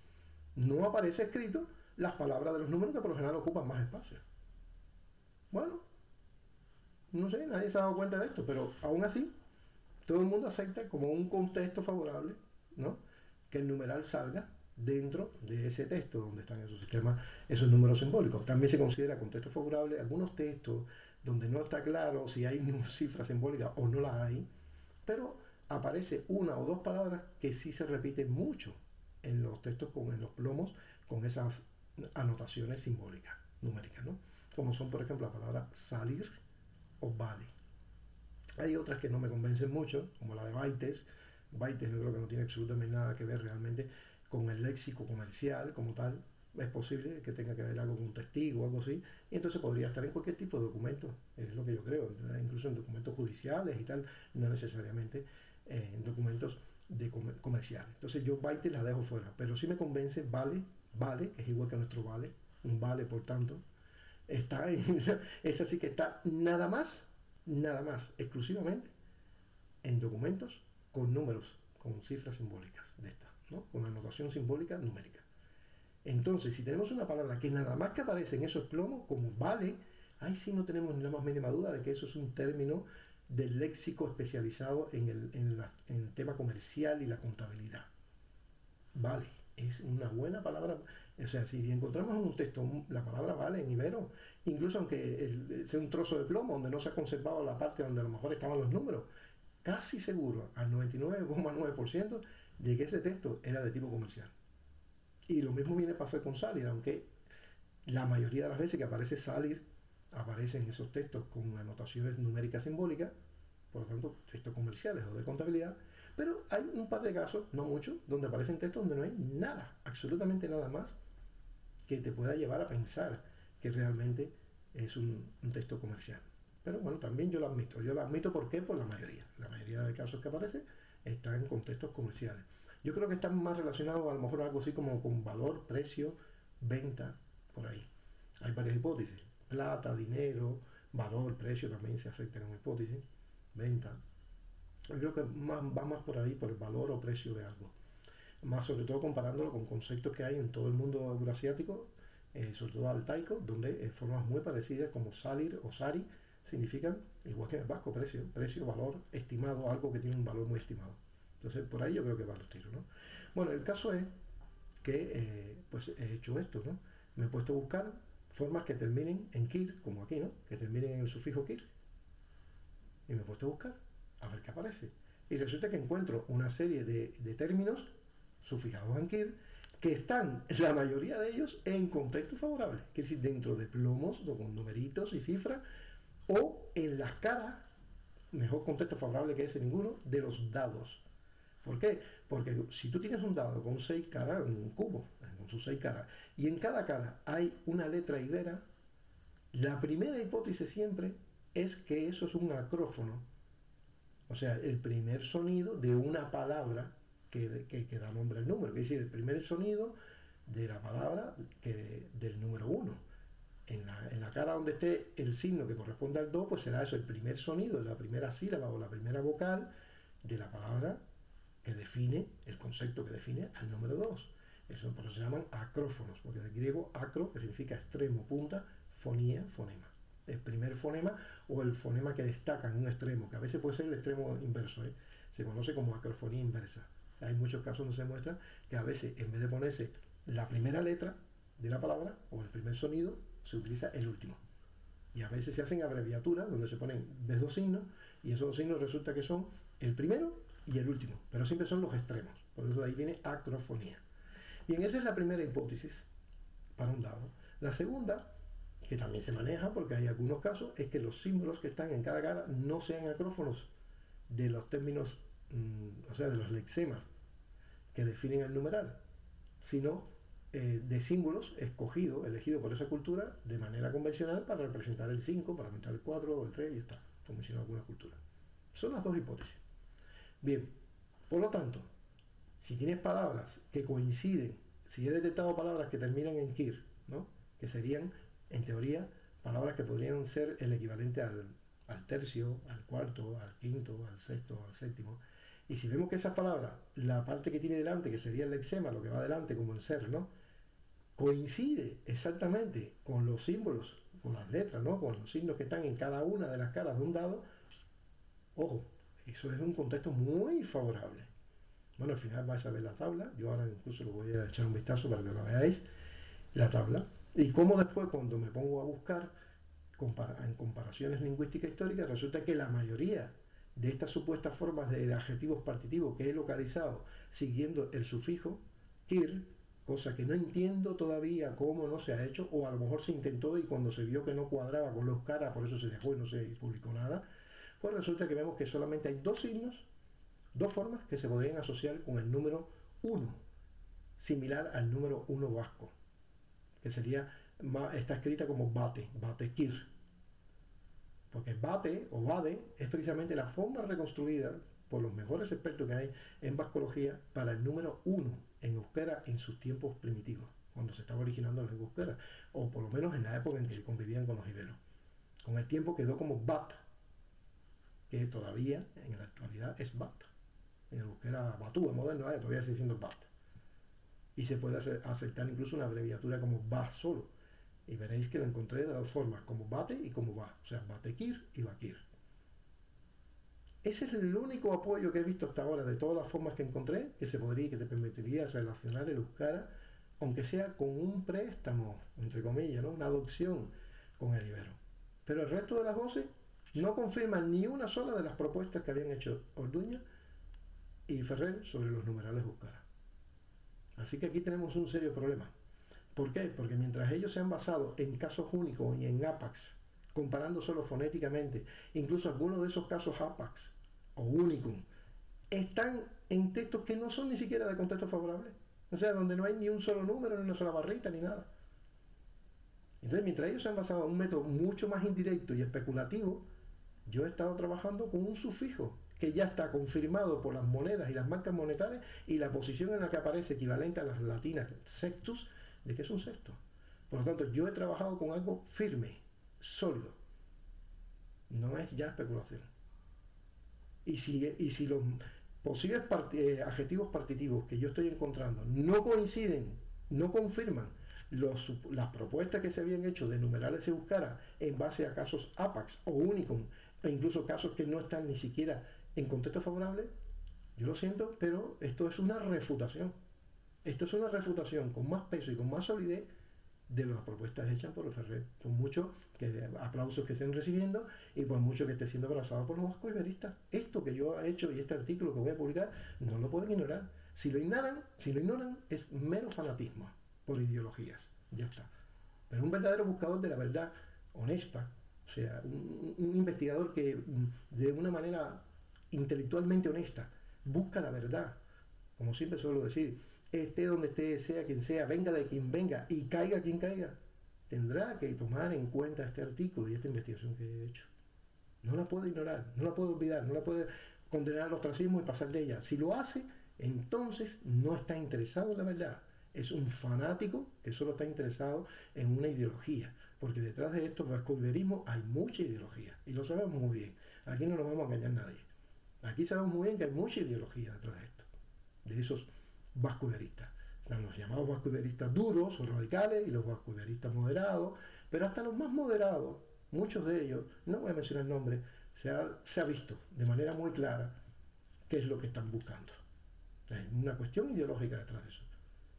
No aparece escrito las palabras de los números que por lo general ocupan más espacio. Bueno, no sé, nadie se ha dado cuenta de esto, pero aún así, todo el mundo acepta como un contexto favorable, ¿no? Que el numeral salga dentro de ese texto donde están esos sistemas, esos números simbólicos. También se considera contexto favorable algunos textos donde no está claro si hay una cifra simbólica o no la hay, pero aparece una o dos palabras que sí se repiten mucho en los textos, con, en los plomos, con esas anotaciones simbólicas, numéricas, ¿no? Como son, por ejemplo, la palabra salir o vale. Hay otras que no me convencen mucho, como la de Baites. Baites yo creo que no tiene absolutamente nada que ver realmente con el léxico comercial como tal, es posible que tenga que ver algo con un testigo algo así, y entonces podría estar en cualquier tipo de documento, es lo que yo creo, incluso en documentos judiciales y tal, no necesariamente eh, en documentos de comerciales. Entonces yo Byte la dejo fuera, pero si me convence vale, vale, es igual que nuestro vale, un vale por tanto, está en, es así que está nada más, nada más, exclusivamente en documentos con números, con cifras simbólicas de esta. ¿No? Con una notación simbólica numérica. Entonces, si tenemos una palabra que nada más que aparece en esos plomos, como vale, ahí sí no tenemos ni la más mínima duda de que eso es un término del léxico especializado en el, en, el tema comercial y la contabilidad. Vale, es una buena palabra. O sea, si encontramos en un texto la palabra vale en ibero, incluso aunque sea un trozo de plomo donde no se ha conservado la parte donde a lo mejor estaban los números, casi seguro, al 99,9%, de que ese texto era de tipo comercial. Y lo mismo viene a pasar con Salir, aunque la mayoría de las veces que aparece Salir, aparecen esos textos con anotaciones numéricas simbólicas, por lo tanto, textos comerciales o de contabilidad, pero hay un par de casos, no muchos, donde aparecen textos donde no hay nada, absolutamente nada más, que te pueda llevar a pensar que realmente es un, un texto comercial. Pero bueno, también yo lo admito. Yo lo admito ¿por qué? Por la mayoría. La mayoría de casos que aparecen están en contextos comerciales. Yo creo que están más relacionados a lo mejor algo así como con valor, precio, venta, por ahí. Hay varias hipótesis. Plata, dinero, valor, precio también se aceptan como hipótesis. Venta. Yo creo que más, va más por ahí, por el valor o precio de algo. Más sobre todo comparándolo con conceptos que hay en todo el mundo euroasiático, eh, sobre todo altaico, donde eh, formas muy parecidas como salir o sari significan, igual que el vasco, precio, precio, valor, estimado, algo que tiene un valor muy estimado. Entonces, por ahí yo creo que va los tiros, ¿no? Bueno, el caso es que, eh, pues he hecho esto, ¿no? Me he puesto a buscar formas que terminen en kir, como aquí, ¿no? Que terminen en el sufijo kir. Y me he puesto a buscar, a ver qué aparece. Y resulta que encuentro una serie de, términos sufijados en kir que están, la mayoría de ellos, en contexto favorable. Quiere decir, dentro de plomos, con numeritos y cifras, o en las caras, mejor contexto favorable que ese ninguno, de los dados. ¿Por qué? Porque si tú tienes un dado con seis caras, un cubo, con sus seis caras, y en cada cara hay una letra ibera, la primera hipótesis siempre es que eso es un acrófono. O sea, el primer sonido de una palabra que, que, da nombre al número. Es decir, el primer sonido de la palabra que, del número uno. En la, cara donde esté el signo que corresponde al do, pues será eso, el primer sonido, la primera sílaba o la primera vocal de la palabra que define, el concepto que define al número 2. Eso por eso se llaman acrófonos, porque del griego acro, que significa extremo, punta, fonía, fonema. El primer fonema o el fonema que destaca en un extremo, que a veces puede ser el extremo inverso, ¿eh? se conoce como acrofonía inversa. Hay muchos casos donde se muestra que a veces en vez de ponerse la primera letra de la palabra o el primer sonido, se utiliza el último. Y a veces se hacen abreviaturas donde se ponen ves dos signos y esos dos signos resulta que son el primero y el último, pero siempre son los extremos. Por eso de ahí viene acrofonía. Bien, esa es la primera hipótesis para un lado. La segunda, que también se maneja porque hay algunos casos, es que los símbolos que están en cada cara no sean acrófonos de los términos, mm, o sea, de los lexemas que definen el numeral, sino eh, de símbolos escogidos, elegidos por esa cultura de manera convencional para representar el 5, para representar el 4 o el 3 y está, como en alguna cultura. Son las dos hipótesis. Bien, por lo tanto, si tienes palabras que coinciden, si he detectado palabras que terminan en kir, ¿no? que serían, en teoría, palabras que podrían ser el equivalente al, al tercio, al cuarto, al quinto, al sexto, al séptimo, y si vemos que esas palabras, la parte que tiene delante, que sería el lexema, lo que va delante como el ser, ¿no? Coincide exactamente con los símbolos, con las letras, ¿no? Con los signos que están en cada una de las caras de un dado. Ojo, eso es un contexto muy favorable. Bueno, al final vais a ver la tabla. Yo ahora incluso lo voy a echar un vistazo para que lo veáis. La tabla. Y cómo después, cuando me pongo a buscar en comparaciones lingüísticas históricas, resulta que la mayoría de estas supuestas formas de adjetivos partitivos que he localizado siguiendo el sufijo kir, cosa que no entiendo todavía cómo no se ha hecho, o a lo mejor se intentó y cuando se vio que no cuadraba con los caras, por eso se dejó y no se publicó nada, pues resulta que vemos que solamente hay dos signos, dos formas que se podrían asociar con el número 1, similar al número 1 vasco, que sería, está escrita como bate, bate kir porque bate o bade es precisamente la forma reconstruida por los mejores expertos que hay en vascología para el número uno en euskera en sus tiempos primitivos, cuando se estaba originando la euskera, o por lo menos en la época en que convivían con los iberos. Con el tiempo quedó como bat, que todavía en la actualidad es bat. En el euskera batúa moderno ¿eh? todavía sigue siendo bat. Y se puede aceptar incluso una abreviatura como ba solo y veréis que lo encontré de dos formas, como bate y como va. O sea, batekir y bakir. Ese es el único apoyo que he visto hasta ahora de todas las formas que encontré que se podría, que te permitiría relacionar el euskara, aunque sea con un préstamo, entre comillas, ¿no? una adopción con el ibero. Pero el resto de las voces no confirman ni una sola de las propuestas que habían hecho Orduña y Ferrer sobre los numerales euskara. Así que aquí tenemos un serio problema. ¿Por qué? Porque mientras ellos se han basado en casos únicos y en APAX, comparando solo fonéticamente, incluso algunos de esos casos APAX o Unicum, están en textos que no son ni siquiera de contexto favorable. O sea, donde no hay ni un solo número, ni una sola barrita, ni nada. Entonces, mientras ellos se han basado en un método mucho más indirecto y especulativo, yo he estado trabajando con un sufijo que ya está confirmado por las monedas y las marcas monetarias y la posición en la que aparece equivalente a las latinas sextus de que es un sexto. Por lo tanto, yo he trabajado con algo firme, sólido. No es ya especulación. Y si, y si los posibles eh, adjetivos partitivos que yo estoy encontrando no coinciden, no confirman las propuestas que se habían hecho de numerales se buscara en base a casos APAX o Unicum, e incluso casos que no están ni siquiera en contexto favorable, yo lo siento, pero esto es una refutación. Esto es una refutación con más peso y con más solidez de las propuestas hechas por el Ferrer, por mucho que, aplausos que estén recibiendo y por mucho que esté siendo abrazado por los vascos iberistas. Esto que yo he hecho y este artículo que voy a publicar no lo pueden ignorar. Si lo ignoran, si lo ignoran es mero fanatismo por ideologías. Ya está. Pero un verdadero buscador de la verdad honesta, o sea, un, un investigador que mm, de una manera intelectualmente honesta busca la verdad, como siempre suelo decir, esté donde esté, sea quien sea, venga de quien venga y caiga quien caiga, tendrá que tomar en cuenta este artículo y esta investigación que he hecho. No la puede ignorar, no la puede olvidar, no la puede condenar al ostracismo y pasar de ella. Si lo hace, entonces no está interesado en la verdad, es un fanático que solo está interesado en una ideología, porque detrás de esto vascoiberismo hay mucha ideología, y lo sabemos muy bien. Aquí no nos vamos a engañar nadie. Aquí sabemos muy bien que hay mucha ideología detrás de esto, de esos vascoiberistas. Están los llamados vascoiberistas duros o radicales y los vascoiberistas moderados, pero hasta los más moderados, muchos de ellos, no voy a mencionar el nombre, se ha, se ha visto de manera muy clara qué es lo que están buscando. Hay una cuestión ideológica detrás de eso.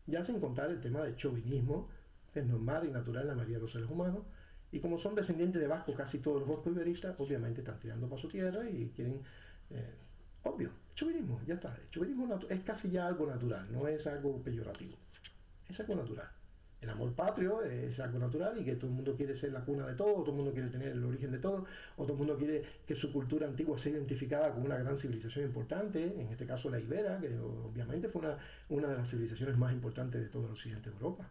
Ya sin contar el tema del chauvinismo, que es normal y natural en la mayoría de los seres humanos, y como son descendientes de vascos, casi todos los vascos iberistas, obviamente están tirando para su tierra y quieren, eh, obvio, chauvinismo, ya está. El chauvinismo es casi ya algo natural, no es algo peyorativo, es algo natural. El amor patrio es algo natural y que todo el mundo quiere ser la cuna de todo, todo el mundo quiere tener el origen de todo, o todo el mundo quiere que su cultura antigua sea identificada con una gran civilización importante, en este caso la ibera, que obviamente fue una, una de las civilizaciones más importantes de todo el occidente de Europa.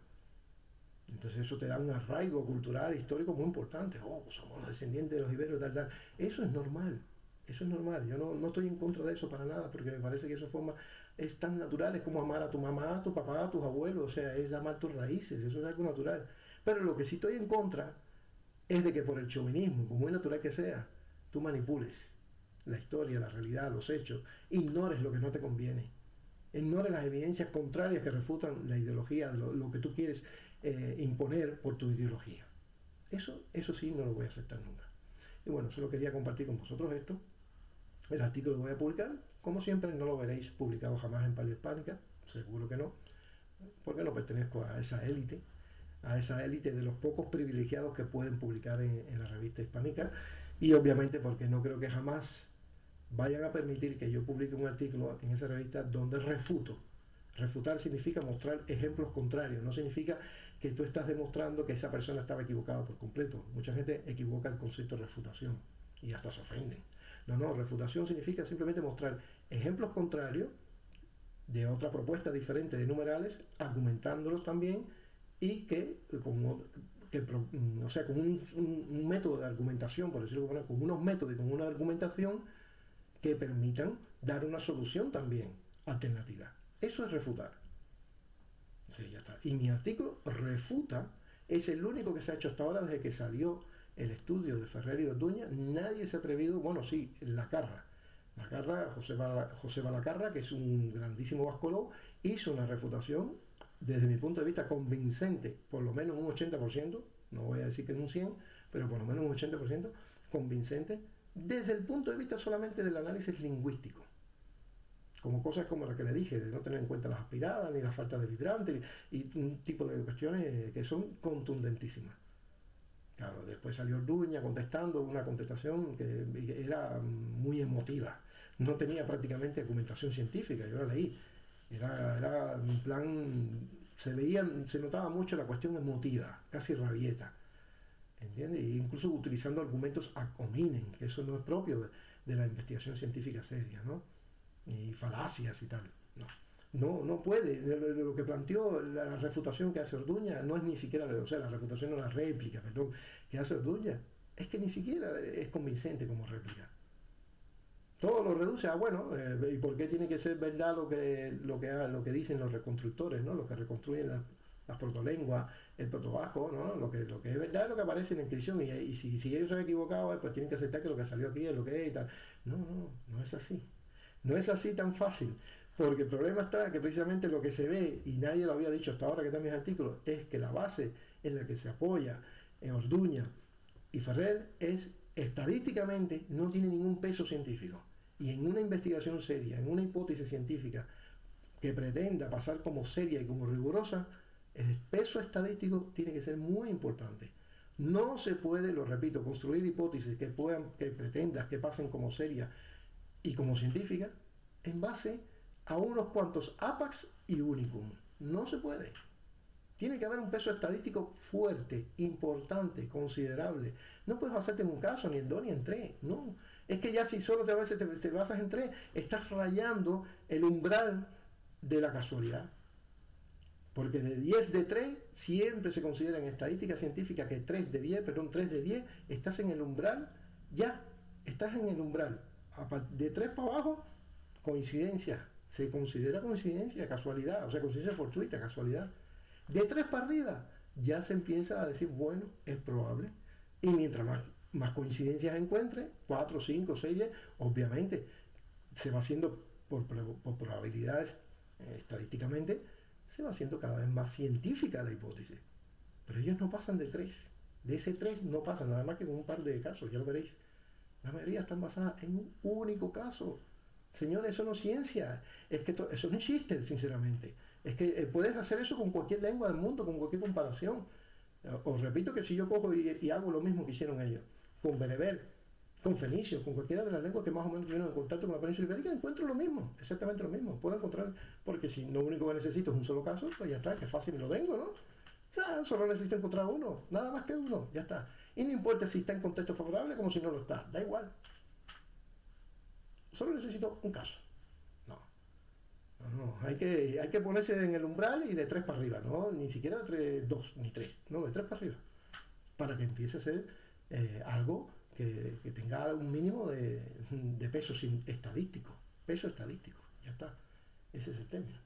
Entonces eso te da un arraigo cultural, histórico muy importante. Oh, somos los descendientes de los iberos, tal, tal. Eso es normal. Eso es normal. Yo no, no, estoy en contra de eso para nada, porque me parece que eso forma, es tan natural, es como amar a tu mamá, a tu papá, a tus abuelos, o sea, es amar tus raíces, eso es algo natural. Pero lo que sí estoy en contra es de que por el chauvinismo, por muy natural que sea, tú manipules la historia, la realidad, los hechos, ignores lo que no te conviene, ignores las evidencias contrarias que refutan la ideología, lo, lo que tú quieres eh, imponer por tu ideología. Eso, eso sí no lo voy a aceptar nunca. Y bueno, solo quería compartir con vosotros esto. El artículo lo voy a publicar. Como siempre, no lo veréis publicado jamás en Palio Hispánica, seguro que no, porque no pertenezco a esa élite, a esa élite de los pocos privilegiados que pueden publicar en, en la revista hispánica, y obviamente porque no creo que jamás vayan a permitir que yo publique un artículo en esa revista donde refuto Refutar significa mostrar ejemplos contrarios, no significa que tú estás demostrando que esa persona estaba equivocada por completo. Mucha gente equivoca el concepto de refutación y hasta se ofenden. No, no, refutación significa simplemente mostrar ejemplos contrarios de otra propuesta diferente de numerales, argumentándolos también y que como que, o sea, con un, método de argumentación, por decirlo con unos métodos y con una argumentación que permitan dar una solución también alternativa. Eso es refutar. Ya está. Y mi artículo refuta, es el único que se ha hecho hasta ahora desde que salió el estudio de Ferrer y de Orduña. Nadie se ha atrevido, bueno, sí, la Carra. La Carra, José, José Balacarra, que es un grandísimo vascolo, hizo una refutación, desde mi punto de vista, convincente, por lo menos un 80%, no voy a decir que en un 100, pero por lo menos un 80%, convincente, desde el punto de vista solamente del análisis lingüístico como cosas como la que le dije, de no tener en cuenta las aspiradas, ni la falta de vibrante, y un tipo de cuestiones que son contundentísimas. Claro, después salió Orduña contestando una contestación que era muy emotiva. No tenía prácticamente documentación científica, yo la leí. Era, era un plan, se veía, se notaba mucho la cuestión emotiva, casi rabieta. ¿Entiendes? E incluso utilizando argumentos a cominen, que eso no es propio de, de la investigación científica seria, ¿no? y falacias y tal. No, no, puede. Lo que planteó la refutación que hace Orduña no es ni siquiera, o sea, la refutación o la réplica, perdón, que hace Orduña, es que ni siquiera es convincente como réplica. Todo lo reduce a, bueno, eh, ¿y por qué tiene que ser verdad lo que, lo que, lo que dicen los reconstructores, ¿no? los que reconstruyen las, las protolenguas, el protobajo, ¿no? lo, que, lo que es verdad es lo que aparece en la inscripción y, si, si, ellos se han equivocado, pues tienen que aceptar que lo que salió aquí es lo que es y tal. No, no, no es así. No es así tan fácil, porque el problema está que precisamente lo que se ve, y nadie lo había dicho hasta ahora que están mis artículos, es que la base en la que se apoya en Orduña y Ferrer es estadísticamente no tiene ningún peso científico. Y en una investigación seria, en una hipótesis científica que pretenda pasar como seria y como rigurosa, el peso estadístico tiene que ser muy importante. No se puede, lo repito, construir hipótesis que puedan, que pretendas que pasen como serias y como científica en base a unos cuantos APAX y unicum. No se puede. Tiene que haber un peso estadístico fuerte, importante, considerable. No puedes basarte en un caso, ni en dos, ni en tres. No. Es que ya si solo te, te, te basas en tres, estás rayando el umbral de la casualidad. Porque de 10 de 3 siempre se considera en estadística científica que 3 de 10, perdón, 3 de 10, estás en el umbral, ya, estás en el umbral de 3 para abajo, coincidencia Se considera coincidencia, casualidad, o sea, coincidencia fortuita, casualidad. De tres para arriba, ya se empieza a decir, bueno, es probable. Y mientras más, más coincidencias encuentre, cuatro, cinco, seis, obviamente se va haciendo por, probabilidades eh, estadísticamente, se va haciendo cada vez más científica la hipótesis. Pero ellos no pasan de tres. De ese tres no pasan, nada más que con un par de casos, ya lo veréis. La mayoría están basadas en un único caso. Señores, eso no es ciencia. Es que eso no existe, sinceramente. Es que eh, puedes hacer eso con cualquier lengua del mundo, con cualquier comparación. Os repito que si yo cojo y, hago lo mismo que hicieron ellos, con bereber, con fenicio, con cualquiera de las lenguas que más o menos tuvieron en contacto con la península ibérica, encuentro lo mismo, exactamente lo mismo. Puedo encontrar, porque si lo único que necesito es un solo caso, pues ya está, que fácil me lo tengo, ¿no? O sea, solo necesito encontrar uno, nada más que uno, ya está. Y no importa si está en contexto favorable como si no lo está, da igual. Solo necesito un caso. No. No, hay que, hay que ponerse en el umbral y de tres para arriba, ¿no? Ni siquiera de dos, ni tres, no, de tres para arriba. Para que empiece a ser eh, algo que, tenga un mínimo de, de peso estadístico. Peso estadístico, ya está. Ese es el término.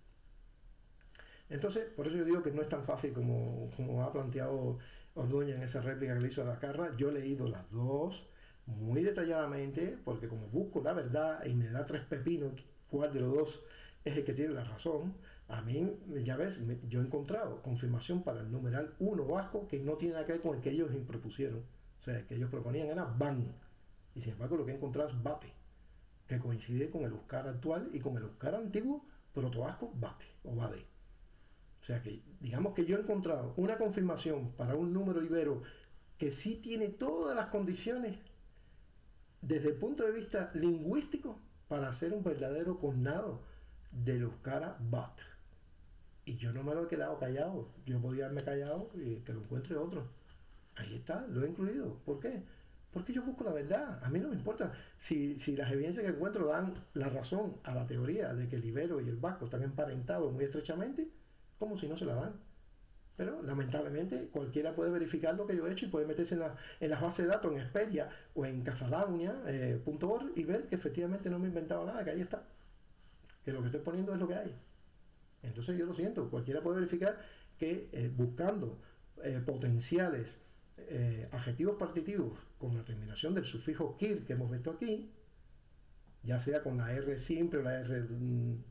Entonces, por eso yo digo que no es tan fácil como, como ha planteado Orduña en esa réplica que le hizo a la Carra. Yo he leído las dos muy detalladamente, porque como busco la verdad y me da tres pepinos, cuál de los dos es el que tiene la razón, a mí, ya ves, yo he encontrado confirmación para el numeral 1 vasco que no tiene nada que ver con el que ellos propusieron. O sea, el que ellos proponían era van. Y sin embargo, lo que he encontrado es bate, que coincide con el Euskara actual y con el Euskara antiguo protovasco bate o bade. O sea que digamos que yo he encontrado una confirmación para un número ibero que sí tiene todas las condiciones desde el punto de vista lingüístico para ser un verdadero cognado de los cara bat. Y yo no me lo he quedado callado. Yo podía haberme callado y que lo encuentre otro. Ahí está, lo he incluido. ¿Por qué? Porque yo busco la verdad. A mí no me importa. Si, si las evidencias que encuentro dan la razón a la teoría de que el ibero y el vasco están emparentados muy estrechamente, como si no se la dan. Pero lamentablemente cualquiera puede verificar lo que yo he hecho y puede meterse en, la, en las bases de datos en Esperia o en cazalaunia.org y ver que efectivamente no me he inventado nada, que ahí está. Que lo que estoy poniendo es lo que hay. Entonces yo lo siento, cualquiera puede verificar que eh, buscando eh, potenciales eh, adjetivos partitivos con la terminación del sufijo kir que hemos visto aquí, ya sea con la R simple o la R mm,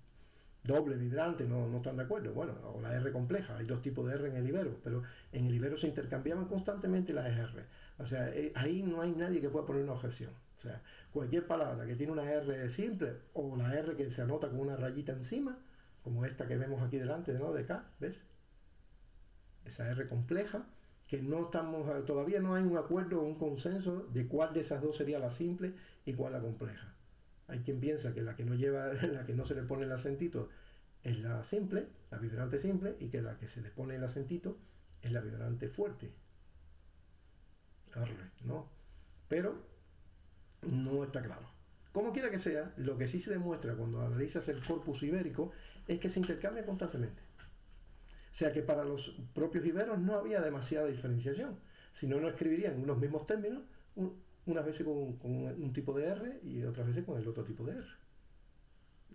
doble, vibrante, no, no están de acuerdo. Bueno, o la R compleja, hay dos tipos de R en el Ibero, pero en el Ibero se intercambiaban constantemente las R. O sea, eh, ahí no hay nadie que pueda poner una objeción. O sea, cualquier palabra que tiene una R simple o la R que se anota con una rayita encima, como esta que vemos aquí delante, ¿no? De acá, ¿ves? Esa R compleja, que no estamos, todavía no hay un acuerdo o un consenso de cuál de esas dos sería la simple y cuál la compleja. Hay quien piensa que la que no lleva, la que no se le pone el acentito es la simple, la vibrante simple, y que la que se le pone el acentito es la vibrante fuerte. Arre, ¿no? Pero no está claro. Como quiera que sea, lo que sí se demuestra cuando analizas el corpus ibérico es que se intercambia constantemente. O sea que para los propios iberos no había demasiada diferenciación, si no, no escribirían unos mismos términos, unas veces con, un tipo de R y otras veces con el otro tipo de R.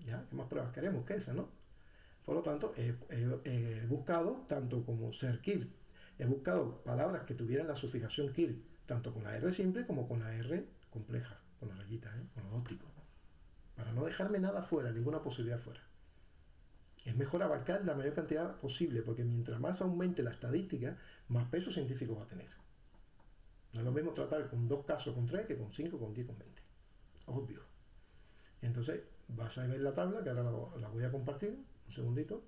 ¿Ya? ¿Qué más pruebas queremos que esa, no? Por lo tanto, he, buscado, tanto como ser kir, he buscado palabras que tuvieran la sufijación kir, tanto con la R simple como con la R compleja, con las rayitas, ¿eh? con los dos tipos, para no dejarme nada fuera, ninguna posibilidad fuera. Es mejor abarcar la mayor cantidad posible, porque mientras más aumente la estadística, más peso científico va a tener. No es lo mismo tratar con dos casos con tres que con cinco, con diez, con veinte. Obvio. Entonces, vas a ver la tabla, que ahora la, voy a compartir. Un segundito.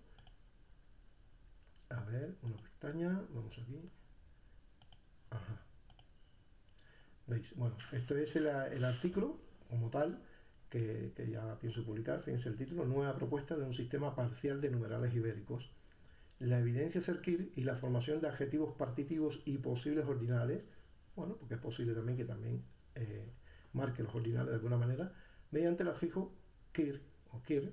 A ver, una pestaña. Vamos aquí. Ajá. ¿Veis? Bueno, esto es el, artículo como tal que, ya pienso publicar. Fíjense el título. Nueva propuesta de un sistema parcial de numerales ibéricos. La evidencia Serkir y la formación de adjetivos partitivos y posibles ordinales bueno, porque es posible también que también eh, marque los ordinales de alguna manera, mediante la fijo KIR o KIR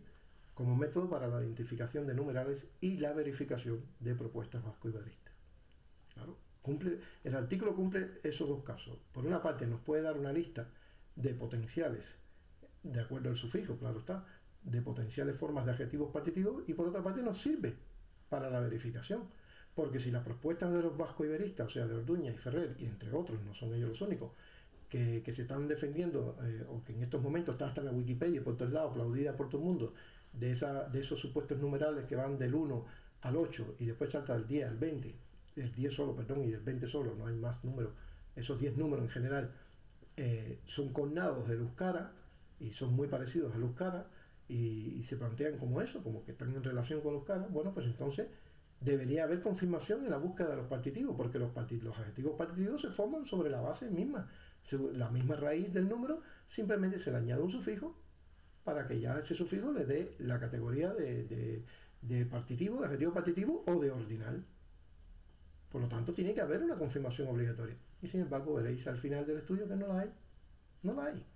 como método para la identificación de numerales y la verificación de propuestas vasco-iberistas. Claro, cumple, el artículo cumple esos dos casos. Por una parte nos puede dar una lista de potenciales de acuerdo al sufijo, claro está, de potenciales formas de adjetivos partitivos y por otra parte nos sirve para la verificación. Porque si las propuestas de los vasco-iberistas, o sea, de Orduña y Ferrer, y entre otros, no son ellos los únicos, que, se están defendiendo, eh, o que en estos momentos está hasta la Wikipedia por todos lados, aplaudida por todo el mundo, de, esa, de esos supuestos numerales que van del 1 al 8 y después salta del 10 al 20, del 10 solo, perdón, y del 20 solo, no hay más números, esos 10 números en general eh, son connados del Euskara y son muy parecidos al Euskara y, y, se plantean como eso, como que están en relación con Euskara, bueno, pues entonces debería haber confirmación en la búsqueda de los partitivos, porque los, los adjetivos partitivos se forman sobre la base misma, la misma raíz del número, simplemente se le añade un sufijo para que ya ese sufijo le dé la categoría de, de, partitivo, de adjetivo partitivo o de ordinal. Por lo tanto, tiene que haber una confirmación obligatoria. Y sin embargo, veréis al final del estudio que no la hay. No la hay.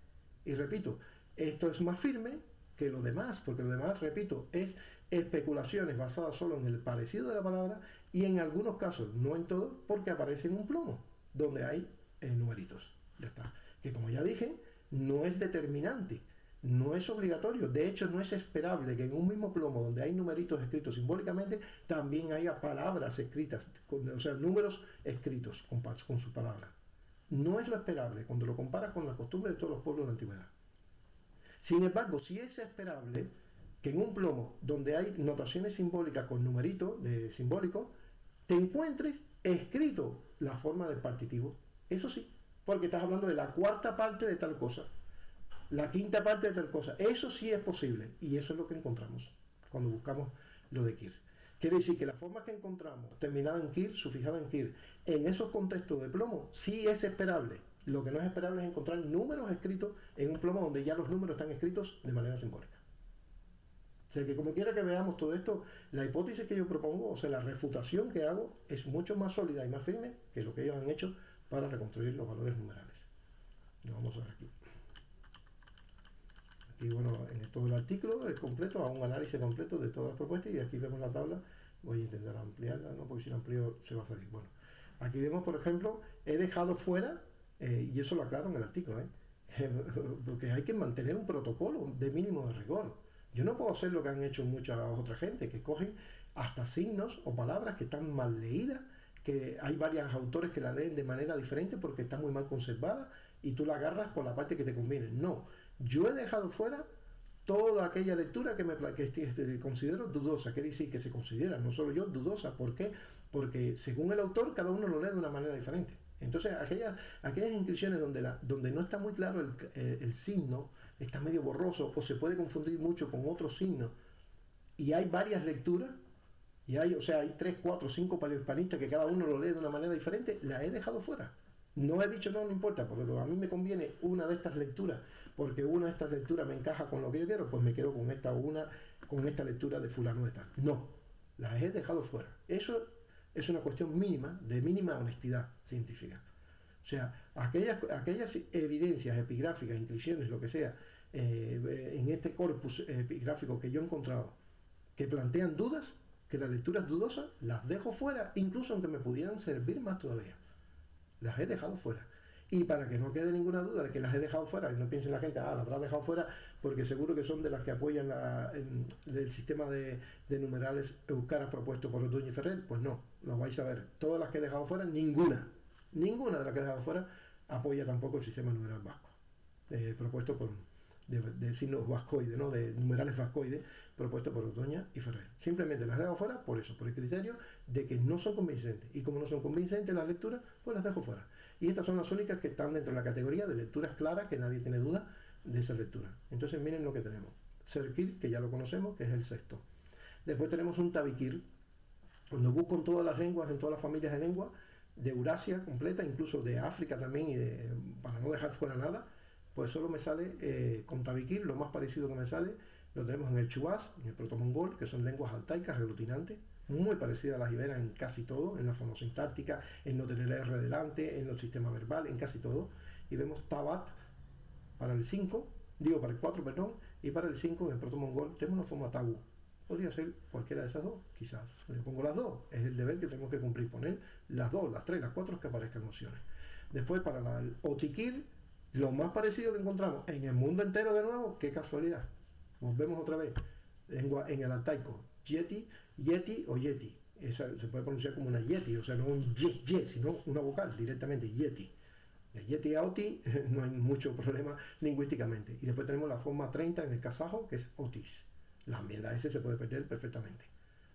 Y repito, esto es más firme que lo demás, porque lo demás, repito, es especulaciones basadas solo en el parecido de la palabra y en algunos casos, no en todos, porque aparece en un plomo, donde hay eh, numeritos. Ya está. Que como ya dije, no es determinante, no es obligatorio, de hecho no es esperable que en un mismo plomo donde hay numeritos escritos simbólicamente, también haya palabras escritas, o sea, números escritos con, con su palabra. No es lo esperable cuando lo comparas con la costumbre de todos los pueblos de la antigüedad. Sin embargo, si es esperable que en un plomo donde hay notaciones simbólicas con numeritos de simbólicos, te encuentres escrito la forma del partitivo. Eso sí, porque estás hablando de la cuarta parte de tal cosa, la quinta parte de tal cosa. Eso sí es posible y eso es lo que encontramos cuando buscamos lo de Kir. Quiere decir que la forma que encontramos, terminada en Kir, sufijada en Kir, en esos contextos de plomo, sí es esperable. Lo que no es esperable es encontrar números escritos en un plomo donde ya los números están escritos de manera simbólica. O sea que como quiera que veamos todo esto, la hipótesis que yo propongo, o sea, la refutación que hago, es mucho más sólida y más firme que lo que ellos han hecho para reconstruir los valores numerales. Lo vamos a ver aquí. Aquí, bueno, en todo el artículo es completo, a un análisis completo de todas las propuestas y aquí vemos la tabla. Voy a intentar ampliarla, ¿no? porque si la amplío se va a salir. Bueno, aquí vemos, por ejemplo, he dejado fuera, eh, y eso lo aclaro en el artículo, ¿eh? porque hay que mantener un protocolo de mínimo de rigor. Yo no puedo hacer lo que han hecho mucha otra gente, que cogen hasta signos o palabras que están mal leídas, que hay varios autores que la leen de manera diferente porque está muy mal conservada y tú la agarras por la parte que te conviene. No, yo he dejado fuera toda aquella lectura que me que considero dudosa, quiere decir que se considera, no solo yo, dudosa. ¿Por qué? Porque según el autor cada uno lo lee de una manera diferente. Entonces, aquellas, aquellas inscripciones donde, la, donde no está muy claro el, eh, el, signo, está medio borroso o se puede confundir mucho con otros signos, y hay varias lecturas, y hay, o sea, hay tres, cuatro, cinco paleohispanistas que cada uno lo lee de una manera diferente, la he dejado fuera. No he dicho no, no importa, porque a mí me conviene una de estas lecturas, porque una de estas lecturas me encaja con lo que yo quiero, pues me quedo con esta una, con esta lectura de fulano de No, las he dejado fuera. Eso es una cuestión mínima, de mínima honestidad científica. O sea, aquellas, aquellas evidencias epigráficas, inscripciones, lo que sea, eh, en este corpus epigráfico que yo he encontrado, que plantean dudas, que la lectura es dudosa, las dejo fuera, incluso aunque me pudieran servir más todavía. Las he dejado fuera. Y para que no quede ninguna duda de que las he dejado fuera, y no piense la gente, ah, las habrá dejado fuera porque seguro que son de las que apoyan el sistema de, numerales euskaras propuesto por Otoño y Ferrer, pues no, lo vais a ver. Todas las que he dejado fuera, ninguna, ninguna de las que he dejado fuera apoya tampoco el sistema numeral vasco, eh, propuesto por, de, signos vascoides, ¿no? de numerales vascoides propuestos por Otoña y Ferrer. Simplemente las dejo fuera por eso, por el criterio de que no son convincentes. Y como no son convincentes las lecturas, pues las dejo fuera. Y estas son las únicas que están dentro de la categoría de lecturas claras, que nadie tiene duda de esa lectura. Entonces miren lo que tenemos. Serkir, que ya lo conocemos, que es el sexto. Después tenemos un tabikir. Cuando busco en todas las lenguas, en todas las familias de lengua, de Eurasia completa, incluso de África también, y para no dejar fuera nada, pues solo me sale eh, con Tabikir, lo más parecido que me sale, lo tenemos en el chubás, en el protomongol, que son lenguas altaicas aglutinantes, muy parecidas a las iberas en casi todo, en la fonosintáctica, en no tener R delante, en los sistemas verbal, en casi todo. Y vemos Tabat para el 5, digo para el 4, perdón, y para el 5 en el protomongol tenemos una forma Tagu. Podría ser cualquiera de esas dos, quizás. Yo pongo las dos, es el deber que tenemos que cumplir, poner las dos, las tres, las cuatro que aparezcan opciones. Después para el Otikir, lo más parecido que encontramos en el mundo entero de nuevo, qué casualidad. Volvemos otra vez. Lengua en el altaico. Yeti, yeti o yeti. Esa se puede pronunciar como una yeti, o sea, no un ye, ye, sino una vocal directamente, yeti. De yeti a oti no hay mucho problema lingüísticamente. Y después tenemos la forma 30 en el kazajo, que es otis. La, la S se puede perder perfectamente.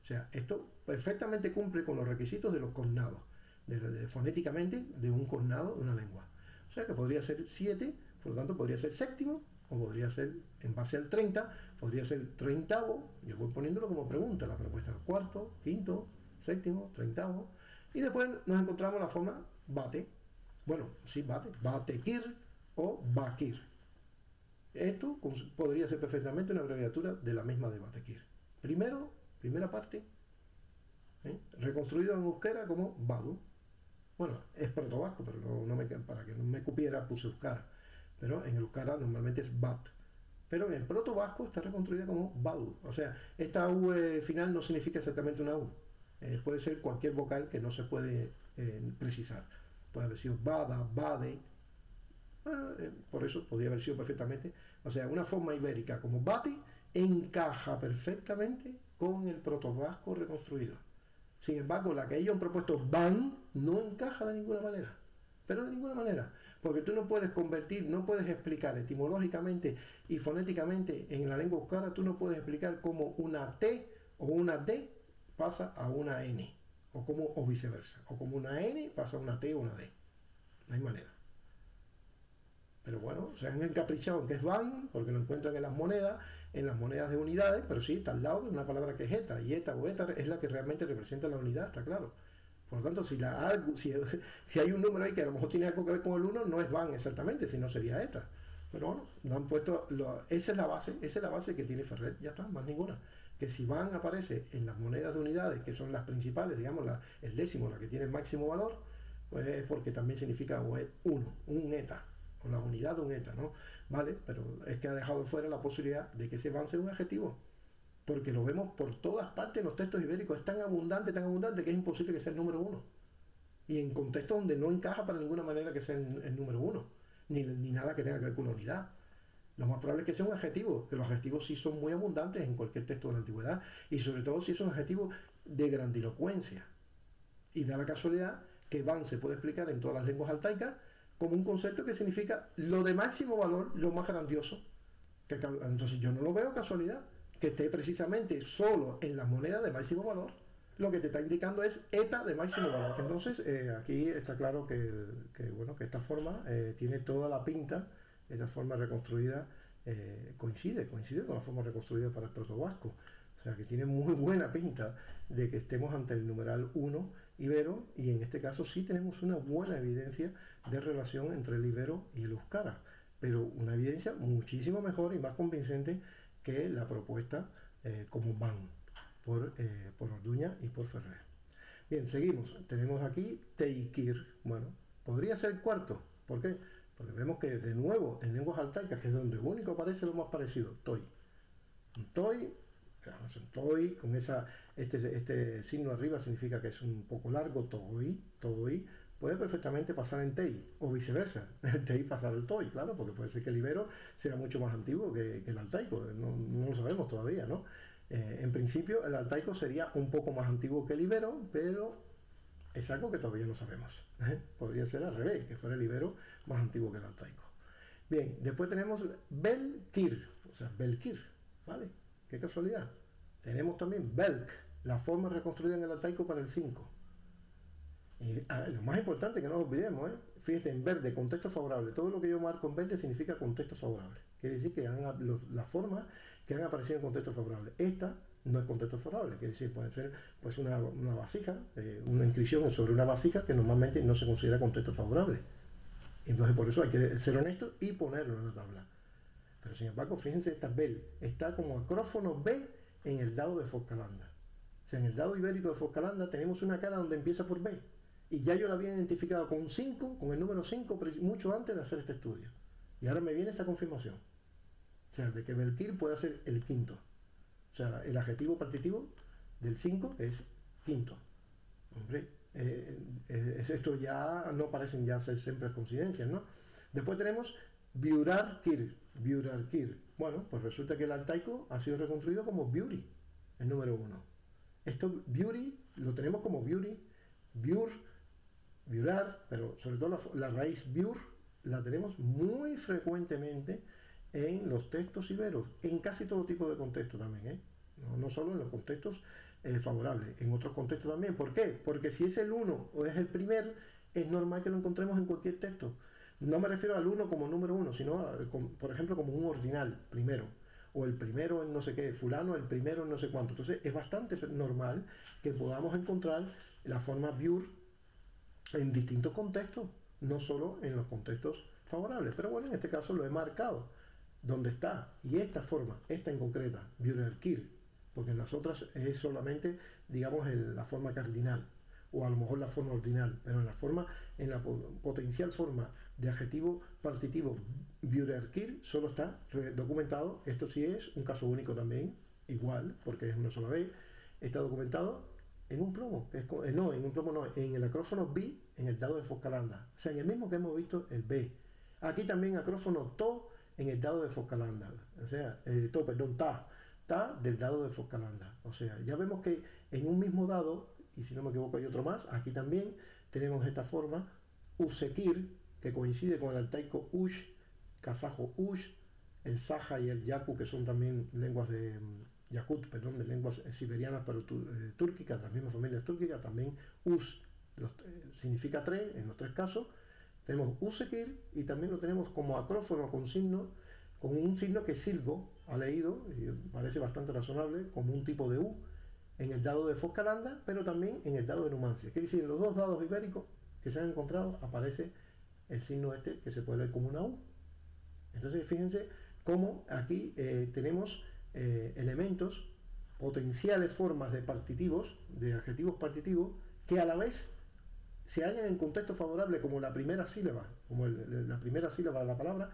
O sea, esto perfectamente cumple con los requisitos de los cognados, de, fonéticamente de un cognado de una lengua. Que podría ser 7, por lo tanto podría ser séptimo, o podría ser, en base al 30, podría ser treintavo, yo voy poniéndolo como pregunta, la propuesta cuarto, quinto, séptimo, treintavo, y después nos encontramos la forma bate, bueno, sí, bate, batekir o bakir. Esto podría ser perfectamente una abreviatura de la misma de batekir. Primero, primera parte, ¿eh? reconstruido en euskera como badu. Bueno, es proto-vasco, pero no, me, para que no me cupiera puse euskara. Pero en el euskara normalmente es bat. Pero en el proto-vasco está reconstruida como badu. O sea, esta U eh, final no significa exactamente una U. Eh, puede ser cualquier vocal que no se puede precisar. Puede haber sido bada, bade, eh, por eso podría haber sido perfectamente, o sea, una forma ibérica como bate encaja perfectamente con el protovasco reconstruido. Sin embargo, la que ellos han propuesto van no encaja de ninguna manera. Pero de ninguna manera. Porque tú no puedes convertir, no puedes explicar etimológicamente y fonéticamente en la lengua euskara, tú no puedes explicar cómo una T o una D pasa a una N. O, como, o viceversa. O como una N pasa a una T o una D. No hay manera. Pero bueno, se han encaprichado en que es van, porque lo encuentran en las monedas, en las monedas de unidades, pero sí, está al lado de una palabra que es eta, y eta o eta es la que realmente representa la unidad, está claro. Por lo tanto, si, la, si, si hay un número ahí que a lo mejor tiene algo que ver con el 1, no es van exactamente, sino sería eta. Pero bueno, lo han puesto, esa es la base, esa es la base que tiene Ferrer, ya está, más ninguna. Que si van aparece en las monedas de unidades, que son las principales, digamos, la, el décimo, la que tiene el máximo valor, pues es porque también significa 1, un eta con la unidad de un eta, ¿no? Vale, pero es que ha dejado fuera la posibilidad de que ese van sea un adjetivo, porque lo vemos por todas partes en los textos ibéricos, es tan abundante, tan abundante que es imposible que sea el número uno. Y en contextos donde no encaja para ninguna manera que sea el, número uno, ni, ni nada que tenga que ver con la unidad. Lo más probable es que sea un adjetivo, que los adjetivos sí son muy abundantes en cualquier texto de la antigüedad, y sobre todo si es un adjetivo de grandilocuencia. Y da la casualidad que van se puede explicar en todas las lenguas altaicas, como un concepto que significa lo de máximo valor, lo más grandioso. entonces yo no lo veo casualidad, que esté precisamente solo en las monedas de máximo valor. Lo que te está indicando es ETA de máximo valor. Entonces, eh, aquí está claro que, bueno, que esta forma eh, tiene toda la pinta, esa forma reconstruida eh, coincide, coincide con la forma reconstruida para el protovasco. O sea que tiene muy buena pinta de que estemos ante el numeral 1 ibero y en este caso sí tenemos una buena evidencia de relación entre el ibero y el euskara, pero una evidencia muchísimo mejor y más convincente que la propuesta eh, como van por, eh, por Orduña y por Ferrer. Bien, seguimos. Tenemos aquí Teikir. Bueno, podría ser cuarto. ¿Por qué? Porque vemos que de nuevo en lenguas altaicas, que es donde único aparece lo más parecido, Toy. Toy Toy, con esa, este, este signo arriba significa que es un poco largo, Toy, Toy, puede perfectamente pasar en Tei, o viceversa, Tei pasar el Toy, claro, porque puede ser que el Ibero sea mucho más antiguo que, el altaico, no, lo sabemos todavía, ¿no? Eh, en principio, el altaico sería un poco más antiguo que el Ibero, pero es algo que todavía no sabemos. Podría ser al revés, que fuera el Ibero más antiguo que el altaico. Bien, después tenemos Belkir, o sea, Belkir, ¿vale? Qué casualidad. Tenemos también Belk, la forma reconstruida en el altaico para el 5. Y lo más importante que no nos olvidemos, ¿eh? fíjate, en verde, contexto favorable. Todo lo que yo marco en verde significa contexto favorable. Quiere decir que las formas que han aparecido en contexto favorable. Esta no es contexto favorable, quiere decir, puede ser pues una, vasija, eh, una inscripción sobre una vasija que normalmente no se considera contexto favorable. Entonces, por eso hay que ser honesto y ponerlo en la tabla. Pero sin embargo, fíjense, esta Bell está como acrófono B en el dado de Foscalanda. O sea, en el dado ibérico de Foscalanda tenemos una cara donde empieza por B. Y ya yo la había identificado con 5, con el número 5, mucho antes de hacer este estudio. Y ahora me viene esta confirmación. O sea, de que Belkir puede ser el quinto. O sea, el adjetivo partitivo del 5 es quinto. Hombre, eh, eh, esto ya no parecen ya ser siempre coincidencias, ¿no? Después tenemos Biurar Kir, Biurarquir. Bueno, pues resulta que el altaico ha sido reconstruido como Biuri, el número uno. Esto, Biuri, lo tenemos como Biuri, Biur, Biurar, pero sobre todo la, raíz Biur la tenemos muy frecuentemente en los textos iberos, en casi todo tipo de contextos también, ¿eh? no, solo en los contextos eh, favorables, en otros contextos también. ¿Por qué? Porque si es el uno o es el primer, es normal que lo encontremos en cualquier texto. No me refiero al uno como número uno, sino, por ejemplo, como un ordinal, primero. O el primero en no sé qué, fulano, el primero en no sé cuánto. Entonces es bastante normal que podamos encontrar la forma biur en distintos contextos, no solo en los contextos favorables. Pero bueno, en este caso lo he marcado. ¿Dónde está? Y esta forma, esta en concreta, biurerkir, porque en las otras es solamente, digamos, la forma cardinal o a lo mejor la forma ordinal, pero en la forma, en la potencial forma de adjetivo partitivo. Bürerkir solo está documentado, esto sí es un caso único también, igual, porque es una sola vez, está documentado en un plomo, que es, eh, no, en un plomo no, en el acrófono B, en el dado de Foscalanda, o sea, en el mismo que hemos visto el B. Aquí también acrófono TO en el dado de Foscalanda, o sea, eh, TO, perdón, TA, TA del dado de Foscalanda, o sea, ya vemos que en un mismo dado y si no me equivoco hay otro más, aquí también tenemos esta forma, usekir, que coincide con el altaico ush, kazajo ush, el saja y el yaku, que son también lenguas de mm, yakut, perdón, de lenguas siberianas pero eh, túrquicas, de las mismas familias túrquicas, también us eh, significa tres en los tres casos. Tenemos usekir y también lo tenemos como acrófono con signo, con un signo que Silgo ha leído, y parece bastante razonable, como un tipo de U, en el dado de Foscalanda, pero también en el dado de Numancia. Quiere decir, en los dos dados ibéricos que se han encontrado aparece el signo este que se puede leer como una U. Entonces, fíjense cómo aquí eh, tenemos eh, elementos, potenciales formas de partitivos, de adjetivos partitivos, que a la vez se hallan en contexto favorable como la primera sílaba, como la primera sílaba de la palabra,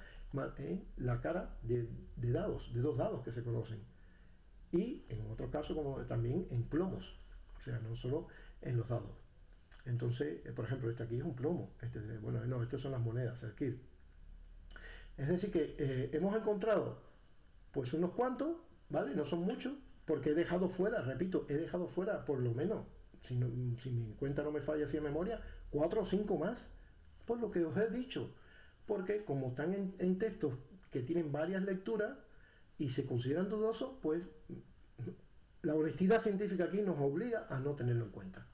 en la cara de dados, de dos dados que se conocen y en otro caso como también en plomos, o sea, no solo en los dados. Entonces, eh, por ejemplo, este aquí es un plomo, este, bueno, no, estas son las monedas, el kir. Es decir, que eh, hemos encontrado pues unos cuantos, ¿vale? No son muchos, porque he dejado fuera, repito, he dejado fuera por lo menos, si, mi cuenta no me falla así en memoria, cuatro o cinco más, por lo que os he dicho. Porque como están en textos que tienen varias lecturas, y se consideran dudosos, pues la honestidad científica aquí nos obliga a no tenerlo en cuenta.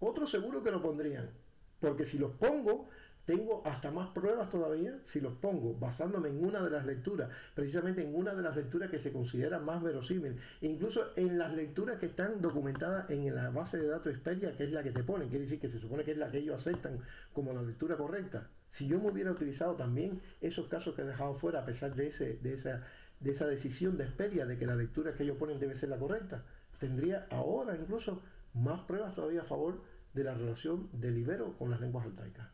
Otros seguro que lo pondrían, porque si los pongo, tengo hasta más pruebas todavía si los pongo basándome en una de las lecturas, precisamente en una de las lecturas que se considera más verosímil, incluso en las lecturas que están documentadas en la base de datos Xperia, que es la que te ponen, quiere decir que se supone que es la que ellos aceptan como la lectura correcta. Si yo me hubiera utilizado también esos casos que he dejado fuera, a pesar de, ese, de, esa, de esa decisión de Xperia, de que la lectura que ellos ponen debe ser la correcta, tendría ahora incluso más pruebas todavía a favor de la relación del ibero con las lenguas altaicas.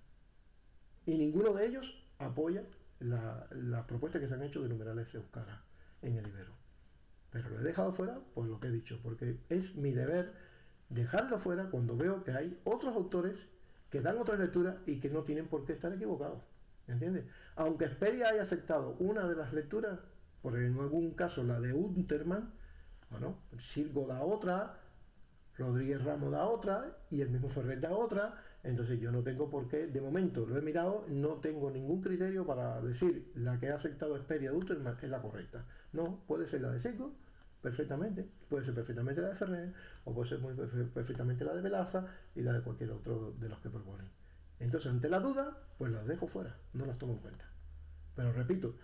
Y ninguno de ellos apoya la, propuesta que se han hecho de numerales euskara en el Ibero. Pero lo he dejado fuera por lo que he dicho, porque es mi deber dejarlo fuera cuando veo que hay otros autores que dan otra lectura y que no tienen por qué estar equivocados. ¿Entiendes? Aunque Speria haya aceptado una de las lecturas, por en algún caso la de Unterman, bueno, Silgo da otra, Rodríguez Ramos da otra y el mismo Ferrer da otra, entonces yo no tengo por qué, de momento lo he mirado, no tengo ningún criterio para decir la que ha aceptado Esperia de es la correcta. No, puede ser la de Seco, perfectamente, puede ser perfectamente la de Ferrer, o puede ser muy perfectamente la de Velaza y la de cualquier otro de los que proponen. Entonces, ante la duda, pues las dejo fuera, no las tomo en cuenta. Pero repito,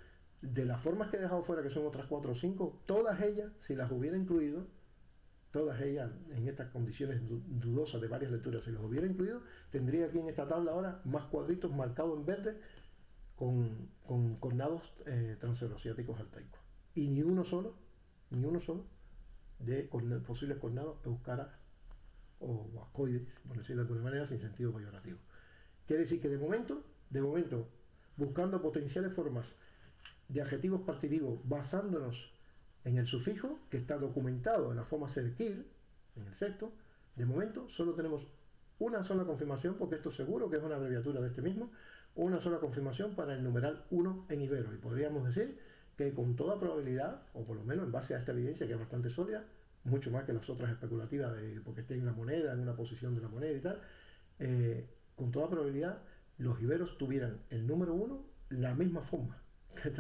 de las formas que he dejado fuera, que son otras cuatro o cinco, todas ellas, si las hubiera incluido, todas ellas en estas condiciones dudosas de varias lecturas, si los hubiera incluido, tendría aquí en esta tabla ahora más cuadritos marcados en verde con, con cornados eh, altaicos. Y ni uno solo, ni uno solo de posibles cornados euskara o ascoides, por decirlo de alguna manera, sin sentido peyorativo. Quiere decir que de momento, de momento, buscando potenciales formas de adjetivos partitivos basándonos en el sufijo, que está documentado en la forma serquil, en el sexto, de momento solo tenemos una sola confirmación, porque esto seguro que es una abreviatura de este mismo, una sola confirmación para el numeral 1 en ibero. Y podríamos decir que con toda probabilidad, o por lo menos en base a esta evidencia que es bastante sólida, mucho más que las otras especulativas de porque esté en la moneda, en una posición de la moneda y tal, eh, con toda probabilidad los iberos tuvieran el número uno la misma forma que,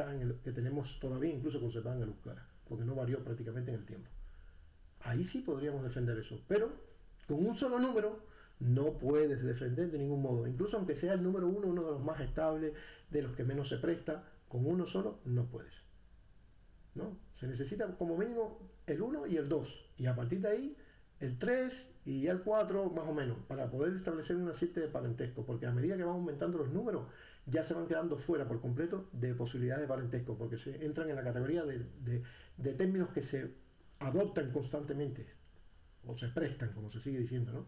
que tenemos todavía incluso conservada en el Euskara, porque no varió prácticamente en el tiempo. Ahí sí podríamos defender eso, pero con un solo número no puedes defender de ningún modo, incluso aunque sea el número uno uno de los más estables, de los que menos se presta, con uno solo no puedes. ¿no? Se necesita como mínimo el 1 y el 2. Y a partir de ahí, el 3 y el 4 más o menos, para poder establecer una serie de parentesco. Porque a medida que van aumentando los números, ya se van quedando fuera por completo de posibilidades de parentesco, porque se entran en la categoría de, términos que se adoptan constantemente, o se prestan, como se sigue diciendo, ¿no?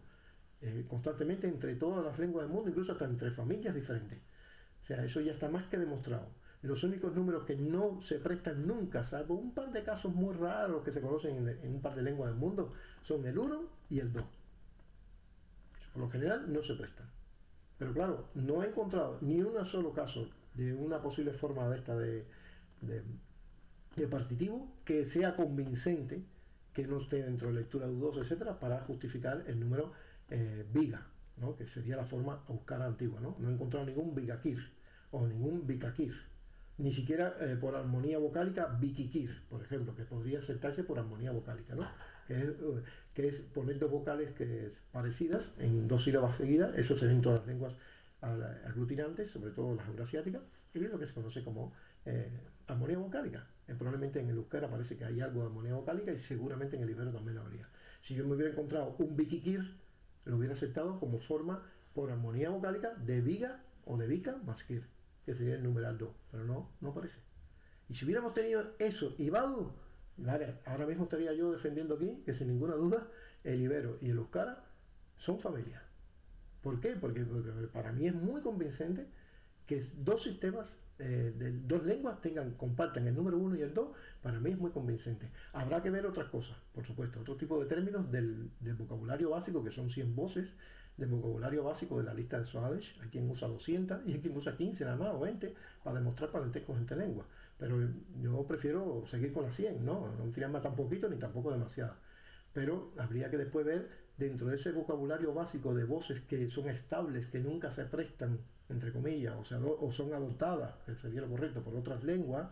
Eh, constantemente entre todas las lenguas del mundo, incluso hasta entre familias diferentes. O sea, eso ya está más que demostrado. Los únicos números que no se prestan nunca, salvo un par de casos muy raros que se conocen en, un par de lenguas del mundo, son el 1 y el 2. Por lo general no se prestan. Pero claro, no he encontrado ni un solo caso de una posible forma de esta de, de, partitivo que sea convincente, que no esté dentro de lectura dudosa, etcétera, para justificar el número eh, viga, ¿no? que sería la forma a buscar antigua. ¿no? no he encontrado ningún vigakir o ningún bikakir ni siquiera eh, por armonía vocálica bikikir, por ejemplo, que podría aceptarse por armonía vocálica, ¿no? que, es, uh, que es poner dos vocales que es parecidas en dos sílabas seguidas, eso se ve en todas las lenguas aglutinantes, sobre todo las eurasiáticas, y es lo que se conoce como eh, armonía vocálica. Eh, probablemente en el euskera parece que hay algo de armonía vocálica y seguramente en el ibero también lo habría. Si yo me hubiera encontrado un bikikir, lo hubiera aceptado como forma por armonía vocálica de viga o de vika más kir que sería el numeral 2, pero no, no aparece. Y si hubiéramos tenido eso y Badu, ahora mismo estaría yo defendiendo aquí que sin ninguna duda el Ibero y el Euskara son familia. ¿Por qué? Porque para mí es muy convincente que dos sistemas eh, de dos lenguas tengan, compartan el número 1 y el 2, para mí es muy convincente. Habrá que ver otras cosas, por supuesto, otro tipo de términos del, vocabulario básico, que son 100 voces, del vocabulario básico de la lista de Swadesh. Hay quien usa 200 y hay quien usa 15 nada más o 20 para demostrar parentescos entre lenguas. Pero yo prefiero seguir con las 100, ¿no? No tirarme tan poquito ni tampoco demasiado. Pero habría que después ver dentro de ese vocabulario básico de voces que son estables, que nunca se prestan, entre comillas, o, sea, o son adoptadas, que sería lo correcto, por otras lenguas,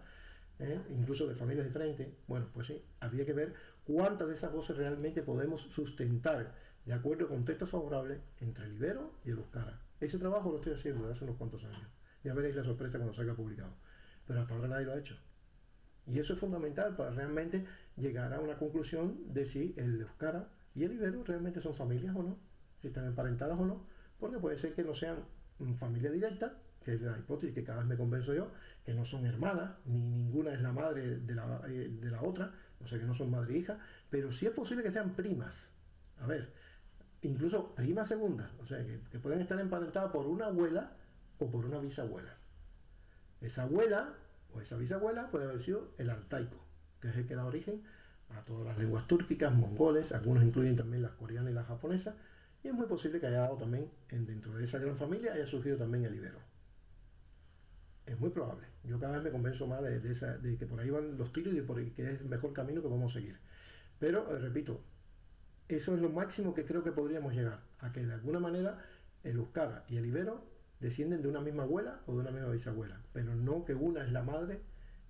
¿eh? incluso de familias diferentes, bueno, pues sí, habría que ver cuántas de esas voces realmente podemos sustentar de acuerdo con textos favorables entre el Ibero y el Euskara. Ese trabajo lo estoy haciendo desde hace unos cuantos años. Ya veréis la sorpresa cuando salga publicado. Pero hasta ahora nadie lo ha hecho. Y eso es fundamental para realmente llegar a una conclusión de si el Euskara y el Ibero realmente son familias o no, si están emparentadas o no, porque puede ser que no sean familia directa, que es la hipótesis que cada vez me convenzo yo, que no son hermanas, ni ninguna es la madre de la, eh, de la otra, o sea que no son madre e hija, pero sí es posible que sean primas. A ver, incluso prima segunda, o sea, que, pueden estar emparentadas por una abuela o por una bisabuela. Esa abuela o esa bisabuela puede haber sido el altaico, que es el que da origen a todas las lenguas túrquicas, mongoles, algunos incluyen también las coreanas y las japonesas, y es muy posible que haya dado también, en, dentro de esa gran familia, haya surgido también el ibero. Es muy probable. Yo cada vez me convenzo más de, de que por ahí van los tiros y de que es el mejor camino que vamos a seguir. Pero, eh, repito, eso es lo máximo que creo que podríamos llegar, a que de alguna manera el Euskara y el Ibero descienden de una misma abuela o de una misma bisabuela, pero no que una es la madre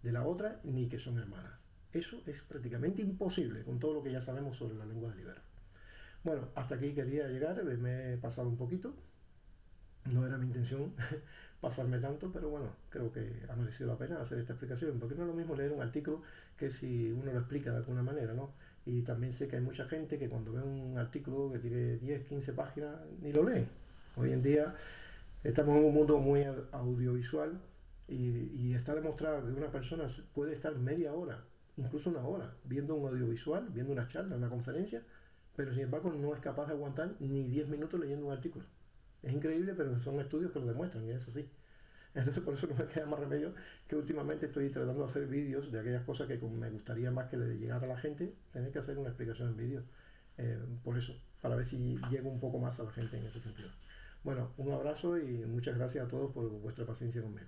de la otra ni que son hermanas. Eso es prácticamente imposible con todo lo que ya sabemos sobre la lengua del Ibero. Bueno, hasta aquí quería llegar, me he pasado un poquito. No era mi intención pasarme tanto, pero bueno, creo que ha merecido la pena hacer esta explicación, porque no es lo mismo leer un artículo que si uno lo explica de alguna manera, ¿no? Y también sé que hay mucha gente que cuando ve un artículo que tiene 10, 15 páginas, ni lo lee. Hoy en día estamos en un mundo muy audiovisual y, está demostrado que una persona puede estar media hora, incluso una hora, viendo un audiovisual, viendo una charla, una conferencia, pero sin embargo no es capaz de aguantar ni 10 minutos leyendo un artículo. Es increíble, pero son estudios que lo demuestran, y eso sí. Entonces por eso no me queda más remedio que últimamente estoy tratando de hacer vídeos de aquellas cosas que me gustaría más que le llegara a la gente, tener que hacer una explicación en vídeo. Eh, por eso, para ver si llego un poco más a la gente en ese sentido. Bueno, un abrazo y muchas gracias a todos por vuestra paciencia conmigo.